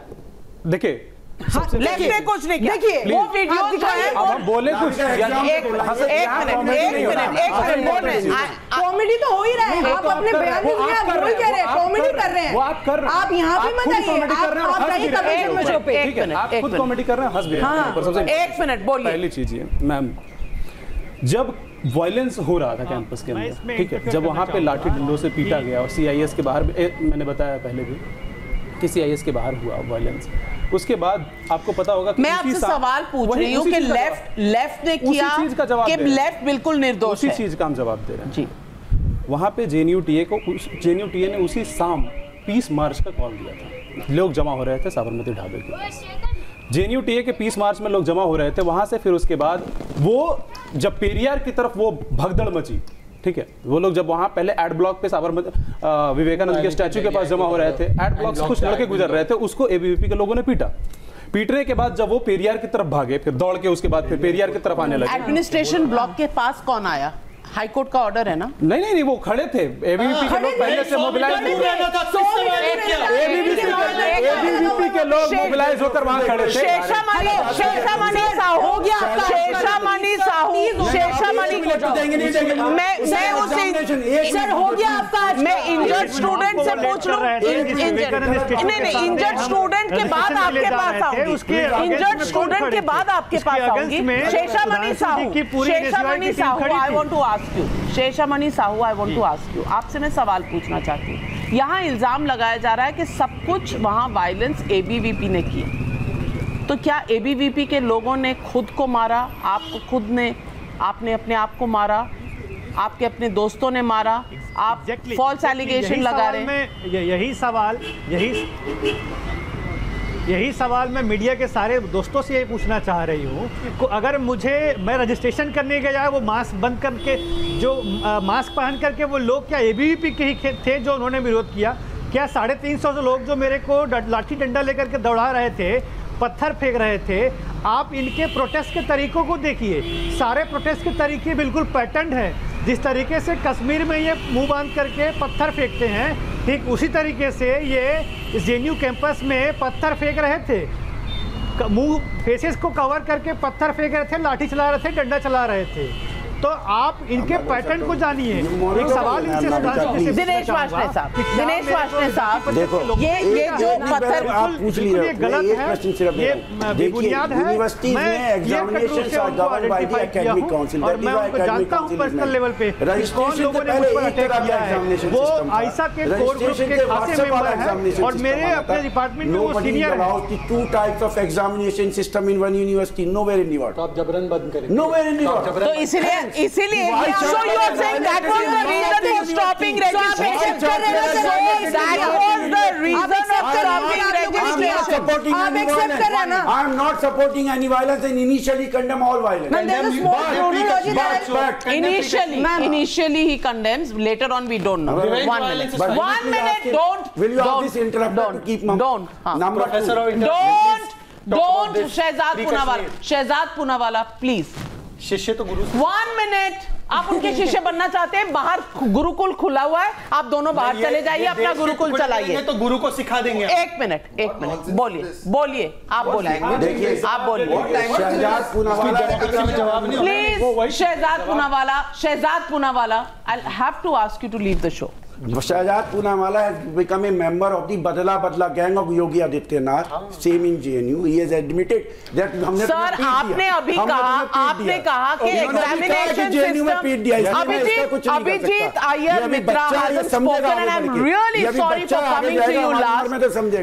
[SPEAKER 12] देखिए
[SPEAKER 1] हाँ, लेकिन कुछ नहीं किया।
[SPEAKER 15] देखिए
[SPEAKER 1] वो वीडियो जो है
[SPEAKER 12] वो बोले कुछ।
[SPEAKER 1] एक एक मिनट एक मिनट एक मिनट
[SPEAKER 15] कॉमेडी तो हो ही रहा है। आप अपने बयान में
[SPEAKER 12] वही
[SPEAKER 15] कह रहे हैं कॉमेडी
[SPEAKER 12] कर
[SPEAKER 15] रहे हैं।
[SPEAKER 12] आप कर रहे हैं।
[SPEAKER 15] आप यहाँ पे मत आइए आप
[SPEAKER 12] नहीं
[SPEAKER 15] कमेशन में छुपे
[SPEAKER 12] ठीक है आप खुद कॉमेडी कर रहे हैं हंस भी रहे हैं।
[SPEAKER 15] हाँ,
[SPEAKER 1] एक मिनट बोलिए।
[SPEAKER 12] पहली चीज़ ये मैम जब वायलेंस हो रहा था कैंपस के अंदर ठीक है जब वहाँ पे लाठी डंडों से पीटा गया और सीआईएस के बाहर मैंने बताया पहले भी कि सीआईएस के बाहर हुआ वायलेंस उसके बाद आपको पता होगा कि
[SPEAKER 1] मैं आपसे सवाल पूछ रही हूँ कि लेफ़्ट लेफ़्ट ने किया
[SPEAKER 12] चीज़ का जवाब
[SPEAKER 1] कि। लेफ़्ट बिल्कुल निर्दोष
[SPEAKER 12] उसी
[SPEAKER 1] है।
[SPEAKER 12] चीज़ का हम जवाब दे रहे हैं।
[SPEAKER 1] जी।
[SPEAKER 12] वहाँ पे जेएनयू टीए को जेएनयू टीए ने उसी शाम पीस मार्च का कॉल दिया था। लोग जमा हो रहे थे साबरमती ढाबे के। पास जेएनयू टीए के पीस मार्च में लोग जमा हो रहे थे। वहाँ से फिर उसके बाद वो जब पेरियार की तरफ़ वो भगदड़ मची ठीक है? वो लोग जब वहाँ पहले एड ब्लॉक पे साबरमती विवेकानंद के स्टैचू के पास जमा हो रहे थे। एड ब्लॉक से कुछ लड़के गुजर रहे थे उसको एबीवीपी के लोगों ने पीटा। पीटने के बाद जब वो पेरियार की तरफ़ भागे फिर दौड़ के उसके बाद फिर पेरियार की तरफ़ आने लगे।
[SPEAKER 1] एडमिनिस्ट्रेशन ब्लॉक के पास कौन आया? हाई कोर्ट का ऑर्डर है ना
[SPEAKER 12] नहीं नहीं नहीं वो खड़े थे एबीवीपी के लोग पहले से मोबिलाइज एबीवीपी के लोग मोबिलाइज होकर वहाँ खड़े थे
[SPEAKER 1] शेषामणि शेषामणि साहू
[SPEAKER 16] हो गया
[SPEAKER 1] शेषामणि साहू शेषामणि
[SPEAKER 16] देंगे, नहीं देंगे।
[SPEAKER 1] मैं मैं उसे सर हो गया आपका मैं इंजर्ड स्टूडेंट से पूछ लूँ नहीं नहीं इंजर्ड स्टूडेंट के बाद आपके पास आऊँगी इंजर्ड स्टूडेंट के बाद आपके पास आऊँगी Sheshamani Sahu Sheshamani Sahu I want to ask you Sheshamani Sahu I want to ask you आपसे मैं सवाल पूछना चाहती हूँ। यहाँ इल्ज़ाम लगाया जा रहा है कि सब कुछ वहाँ वायलेंस एबीवीपी ने किया। तो क्या एबीवीपी के लोगों ने खुद को मारा? आपको खुद ने आपने अपने आप को मारा? आपके अपने दोस्तों ने मारा? आप फॉल्स एलिगेशन लगा रहे हैं?
[SPEAKER 11] हैं यही सवाल यही यही सवाल मैं मीडिया के सारे दोस्तों से यही पूछना चाह रही हूँ अगर मुझे, मैं रजिस्ट्रेशन करने गया, वो मास्क बंद करके, जो मास्क पहन करके वो लोग क्या एबीवीपी के ही थे जो उन्होंने विरोध किया? क्या साढ़े तीन सौ लोग जो मेरे को लाठी डंडा लेकर के दौड़ा रहे थे, पत्थर फेंक रहे थे, आप इनके प्रोटेस्ट के तरीकों को देखिए। सारे प्रोटेस्ट के तरीके बिल्कुल पैटर्न है। जिस तरीके से कश्मीर में ये मुँह बाँध करके पत्थर फेंकते हैं, ठीक उसी तरीके से ये जेएनयू कैंपस में पत्थर फेंक रहे थे। मुँह, फेसेस को कवर करके पत्थर फेंक रहे थे, लाठी चला रहे थे, डंडा चला रहे थे। तो आप इनके पैटर्न को जानिए। एक सवाल इनसे
[SPEAKER 1] दिनेश
[SPEAKER 11] वासने
[SPEAKER 1] साहब। दिनेश वासने साहब।
[SPEAKER 11] देखो
[SPEAKER 1] ये ये जो पत्थर
[SPEAKER 11] आप पूछ लिए ये गलत है। ये बुनियाद है।
[SPEAKER 22] यूनिवर्सिटी
[SPEAKER 11] में examination
[SPEAKER 22] govern by the academic council
[SPEAKER 11] और मैं उनको जानता हूँ पर्सनल लेवल पे कौन लोगों ने मुझ पर अटैक किया है? वो आयशा के कोर ग्रुप के खासे मेंबर है और मेरे अपने डिपार्टमेंट में वो सीनियर है।
[SPEAKER 22] Two types of examination system in one university nowhere in the world
[SPEAKER 13] आप जबरन बंद करें
[SPEAKER 22] नोवेयर इन द वर्ल्ड
[SPEAKER 1] तो इसलिए इसीलिए so you are saying that was the reason for stopping registration that was the reason for stopping registration
[SPEAKER 15] आप
[SPEAKER 22] accept
[SPEAKER 15] कर रहे हैं ना
[SPEAKER 22] I am not supporting any violence and initially condemn all violence but
[SPEAKER 1] initially initially he condemns later on we don't know one minute one minute don't
[SPEAKER 22] will you have this
[SPEAKER 1] interrupt
[SPEAKER 22] to keep mum
[SPEAKER 1] don't
[SPEAKER 22] number
[SPEAKER 13] professor of
[SPEAKER 1] don't don't Shehzad
[SPEAKER 13] Poonawalla
[SPEAKER 1] Shehzad Poonawalla please
[SPEAKER 13] शिष्य तो गुरु
[SPEAKER 1] one minute आप उनके शिष्य बनना चाहते हैं बाहर गुरुकुल खुला हुआ है आप दोनों बाहर चले जाइए अपना गुरुकुल चलाइए।
[SPEAKER 13] तो गुरु को सिखा देंगे
[SPEAKER 1] एक मिनट एक मिनट बोलिए बोलिए आप बोलिए
[SPEAKER 22] देखिए
[SPEAKER 1] आप बोलिए।
[SPEAKER 22] Shehzad
[SPEAKER 1] Poonawalla please Shehzad Poonawalla Shehzad Poonawalla I have to ask you to leave the
[SPEAKER 22] show Shehzad Poonawalla become a member of the badla badla gang of Yogi Adityanath same in J N
[SPEAKER 1] U
[SPEAKER 22] is admitted
[SPEAKER 1] आपने अभी कहा आपने कहा कि examination
[SPEAKER 22] system में पीट दिया कुछ
[SPEAKER 1] Abhijit
[SPEAKER 22] Iyer Mitra has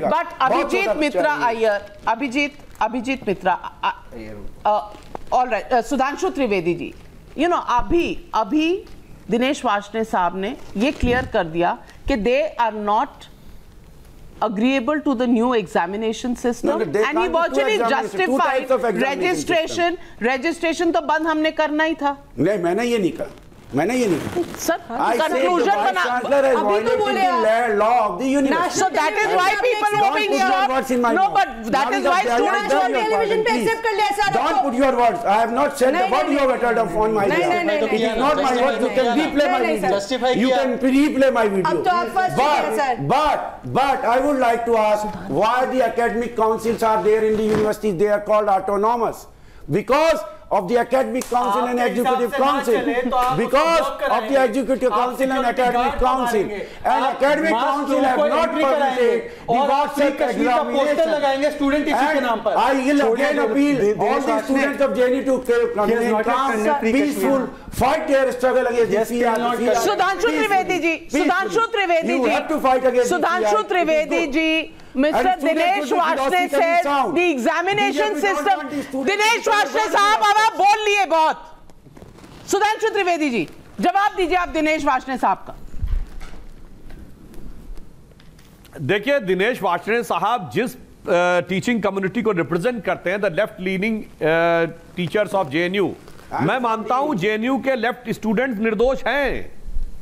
[SPEAKER 1] but Abhijit Mitra Iyer Abhijit Abhijit Mitra all right Sudhanshu Trivedi ji. You know अभी अभी दिनेश वाजने साहब ने ये क्लियर कर दिया कि they are not agreeable to the new examination system and justified registration registration तो बंद हमने करना ही था।
[SPEAKER 16] नहीं मैंने ये नहीं कहा। मैंने ये नहीं कहा
[SPEAKER 1] sir
[SPEAKER 16] I said the
[SPEAKER 1] conclusion
[SPEAKER 16] vice
[SPEAKER 1] बना
[SPEAKER 16] chancellor has
[SPEAKER 1] अभी तो
[SPEAKER 16] violated
[SPEAKER 1] बोले
[SPEAKER 16] the
[SPEAKER 1] आप।
[SPEAKER 16] law of the university.
[SPEAKER 1] So that is why people
[SPEAKER 16] Don't
[SPEAKER 1] moving
[SPEAKER 16] put your
[SPEAKER 1] here.
[SPEAKER 16] words in my
[SPEAKER 1] No,
[SPEAKER 16] mouth.
[SPEAKER 1] but that
[SPEAKER 16] Now
[SPEAKER 1] is
[SPEAKER 16] you
[SPEAKER 1] why
[SPEAKER 16] have- you have
[SPEAKER 1] students
[SPEAKER 16] done
[SPEAKER 1] on
[SPEAKER 16] your
[SPEAKER 1] television
[SPEAKER 16] part,
[SPEAKER 1] पे
[SPEAKER 16] please.
[SPEAKER 1] accept कर लिया ऐसा
[SPEAKER 16] Don't
[SPEAKER 1] रखो।
[SPEAKER 16] put your words. I have not said
[SPEAKER 1] नहीं,
[SPEAKER 16] the what
[SPEAKER 1] नहीं,
[SPEAKER 16] you have uttered upon my
[SPEAKER 1] नहीं,
[SPEAKER 16] behalf.
[SPEAKER 1] नहीं, नहीं,
[SPEAKER 16] It is
[SPEAKER 1] नहीं,
[SPEAKER 16] not my
[SPEAKER 1] नहीं,
[SPEAKER 16] words. You
[SPEAKER 1] नहीं,
[SPEAKER 16] can
[SPEAKER 1] नहीं,
[SPEAKER 16] replay my
[SPEAKER 1] नहीं,
[SPEAKER 16] video.
[SPEAKER 1] sir.
[SPEAKER 16] You can replay my video.
[SPEAKER 1] अब तो आप first
[SPEAKER 16] But-
[SPEAKER 1] किया, sir.
[SPEAKER 16] But but I would like to ask why the academic councils are there in the universities? They are called autonomous because of the academic council and
[SPEAKER 13] आपके हिसाब
[SPEAKER 16] executive
[SPEAKER 13] से ना
[SPEAKER 16] council
[SPEAKER 13] चले तो आप उसको
[SPEAKER 16] because
[SPEAKER 13] block
[SPEAKER 16] of the
[SPEAKER 13] कराएंगे।
[SPEAKER 16] executive
[SPEAKER 13] आप
[SPEAKER 16] council and
[SPEAKER 13] security
[SPEAKER 16] academic
[SPEAKER 13] guard
[SPEAKER 16] council
[SPEAKER 13] मारेंगे।
[SPEAKER 16] and
[SPEAKER 13] आप
[SPEAKER 16] academic
[SPEAKER 13] mass
[SPEAKER 16] council
[SPEAKER 13] लोगों
[SPEAKER 16] have
[SPEAKER 13] को
[SPEAKER 16] not
[SPEAKER 13] entry कराएंगे
[SPEAKER 16] permitted the
[SPEAKER 13] और आप free
[SPEAKER 16] WhatsApp
[SPEAKER 13] कश्मीर का पोस्टर
[SPEAKER 16] examination.
[SPEAKER 13] लगाएंगे student issue के
[SPEAKER 16] And
[SPEAKER 13] नाम पर।
[SPEAKER 16] I will
[SPEAKER 13] छोड़िए
[SPEAKER 16] again
[SPEAKER 13] जो-
[SPEAKER 16] appeal
[SPEAKER 13] दे-
[SPEAKER 16] all
[SPEAKER 13] देश
[SPEAKER 16] the
[SPEAKER 13] Wasne-
[SPEAKER 16] students of JNU to come
[SPEAKER 13] He has
[SPEAKER 16] in
[SPEAKER 13] not yet
[SPEAKER 16] calm,
[SPEAKER 13] condemned free
[SPEAKER 16] peaceful,
[SPEAKER 13] Kashmir.
[SPEAKER 16] fight their struggle against
[SPEAKER 13] Yes,
[SPEAKER 16] the
[SPEAKER 13] he has not
[SPEAKER 16] CR.
[SPEAKER 13] condemned.
[SPEAKER 1] Sudhanshu Trivedi ji Sudhanshu Trivedi
[SPEAKER 16] You
[SPEAKER 1] ji
[SPEAKER 16] have to fight against the
[SPEAKER 1] Sudhanshu
[SPEAKER 16] CR. be
[SPEAKER 1] Wasne
[SPEAKER 16] philosophically
[SPEAKER 1] से
[SPEAKER 16] sound.
[SPEAKER 1] the examination
[SPEAKER 16] BJP
[SPEAKER 1] system साहब अब आप बोल लिए बहुत। सुधांशु त्रिवेदी जी जवाब दीजिए आप दिनेश वाशने साहब का।
[SPEAKER 20] देखिए दिनेश वाशने साहब जिस टीचिंग कम्युनिटी को रिप्रेजेंट करते हैं the left leaning teachers of JNU मैं मानता हूँ जेएनयू के लेफ़्ट स्टूडेंट निर्दोष हैं।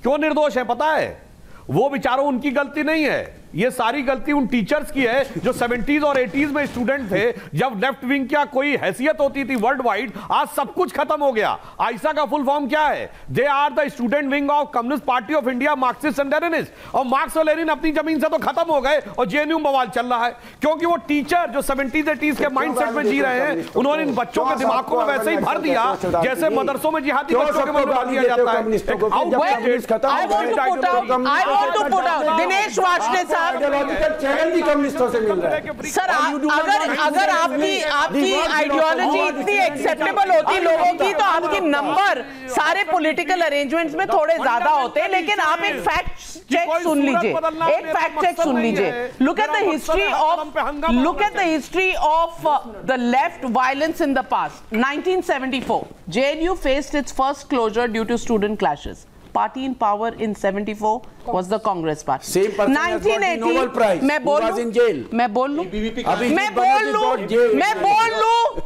[SPEAKER 20] क्यों निर्दोष हैं पता है? वो बेचारों उनकी गलती नहीं है। ये सारी गलती उन टीचर्स की है जो 70s और 80s में स्टूडेंट थे जब लेफ़्ट विंग क्या कोई हैसियत होती थी वर्ल्ड वाइड आज सब कुछ खत्म हो गया। आइसा का फुल फॉर्म क्या है? They are the student wing of communist party of India Marxist and Leninist और मार्क्स और लेनिन अपनी ज़मीन से तो खत्म हो गए और जेएनयू बवाल चल रहा है। क्योंकि वो टीचर जो 70s 80s के माइंडसेट में जी रहे हैं उन्होंने इन बच्चों के दिमागों में वैसे ही भर दिया जैसे मदरसों में जिहादी बच्चों के में दिया जाता है।
[SPEAKER 1] out, दिनेश वाशने साहब
[SPEAKER 16] चैलेंज ही कम्युनिस्टों से मिल रहा है।
[SPEAKER 1] सर अगर अगर आपकी आपकी आइडियोलॉजी इतनी एक्सेप्टेबल होती लोगों की तो आपकी नंबर सारे पॉलिटिकल अरेंजमेंट्स में थोड़े ज़्यादा होते हैं लेकिन आप एक फैक्ट चेक सुन लीजिए। एक फैक्ट चेक सुन लीजिए। Look at the history of look at the history of the left violence in the past 1974 JNU faced its first closure due to student clashes. party in power in 74 was the Congress party
[SPEAKER 16] Same person has got the Nobel Prize.
[SPEAKER 1] मैं
[SPEAKER 16] Who
[SPEAKER 1] बोल
[SPEAKER 16] was
[SPEAKER 1] लूं?
[SPEAKER 16] in jail.
[SPEAKER 1] मैं बोल लूं
[SPEAKER 16] Abhijit
[SPEAKER 1] मैं
[SPEAKER 16] Banerjee
[SPEAKER 1] बोल लूं
[SPEAKER 16] got jail.
[SPEAKER 1] मैं बोल लूं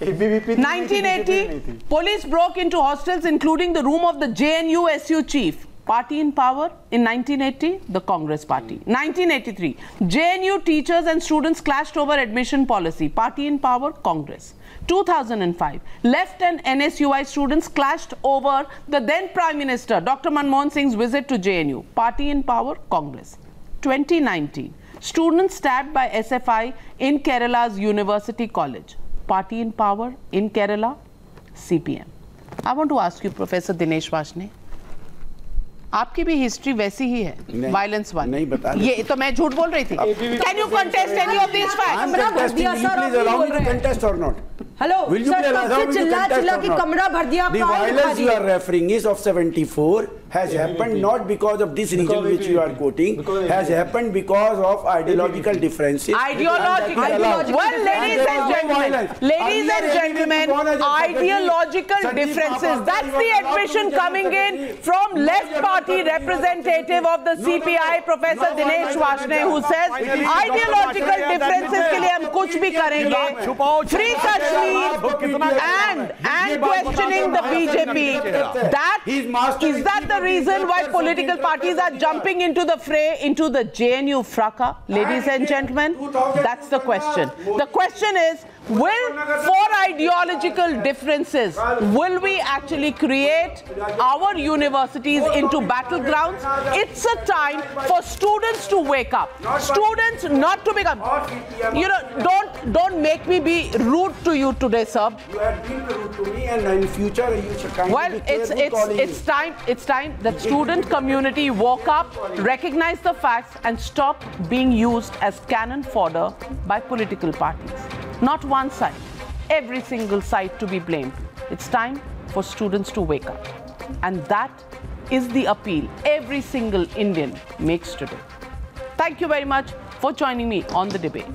[SPEAKER 1] 1980 police broke into hostels including the room of the JNU SU chief party in power in 1980 the congress party 1983 JNU teachers and students clashed over admission policy party in power congress 2005, left and NSUI students clashed over the then Prime Minister Dr. Manmohan Singh's visit to JNU. Party in power, Congress. 2019, students stabbed by SFI in Kerala's University College. Party in power in Kerala, CPM. I want to ask you, Professor Dinesh Varshney. आपकी भी history वैसी ही है violence वाली
[SPEAKER 16] नहीं बता
[SPEAKER 1] ये तो मैं झूठ बोल रही थी
[SPEAKER 16] can you contest
[SPEAKER 15] any
[SPEAKER 16] of this
[SPEAKER 15] fact
[SPEAKER 16] contest
[SPEAKER 15] और
[SPEAKER 16] नॉट
[SPEAKER 15] हेलो
[SPEAKER 16] विल यू
[SPEAKER 15] चिल्ला चिल्ला के कमरा भर दिया आपका
[SPEAKER 16] violence you are referring is of 74 has happened not because of this region which you are quoting, has happened because of ideological differences.
[SPEAKER 1] Ideological. Well, ladies and gentlemen, ladies and gentlemen, ideological differences. That's the admission coming in from left party representative of the CPI, Professor Dinesh Varshney, who says ideological differences के लिए हम कुछ भी करेंगे. Free Kashmir and and questioning the BJP. That is that the reason why political parties are jumping into the fray into the JNU fracas, ladies and gentlemen? That's the question. The question is, will for ideological differences, will we actually create our universities into battlegrounds? It's a time for students to wake up. Students not to become, you know, don't don't make me be rude to you today, sir.
[SPEAKER 16] You have been rude to me, and in future you should kindly
[SPEAKER 1] Well, it's it's it's time it's time that student community woke up, recognize the facts, and stop being used as cannon fodder by political parties. Not one side, every single side to be blamed. It's time for students to wake up. And that is the appeal every single Indian makes today. Thank you very much for joining me on the debate.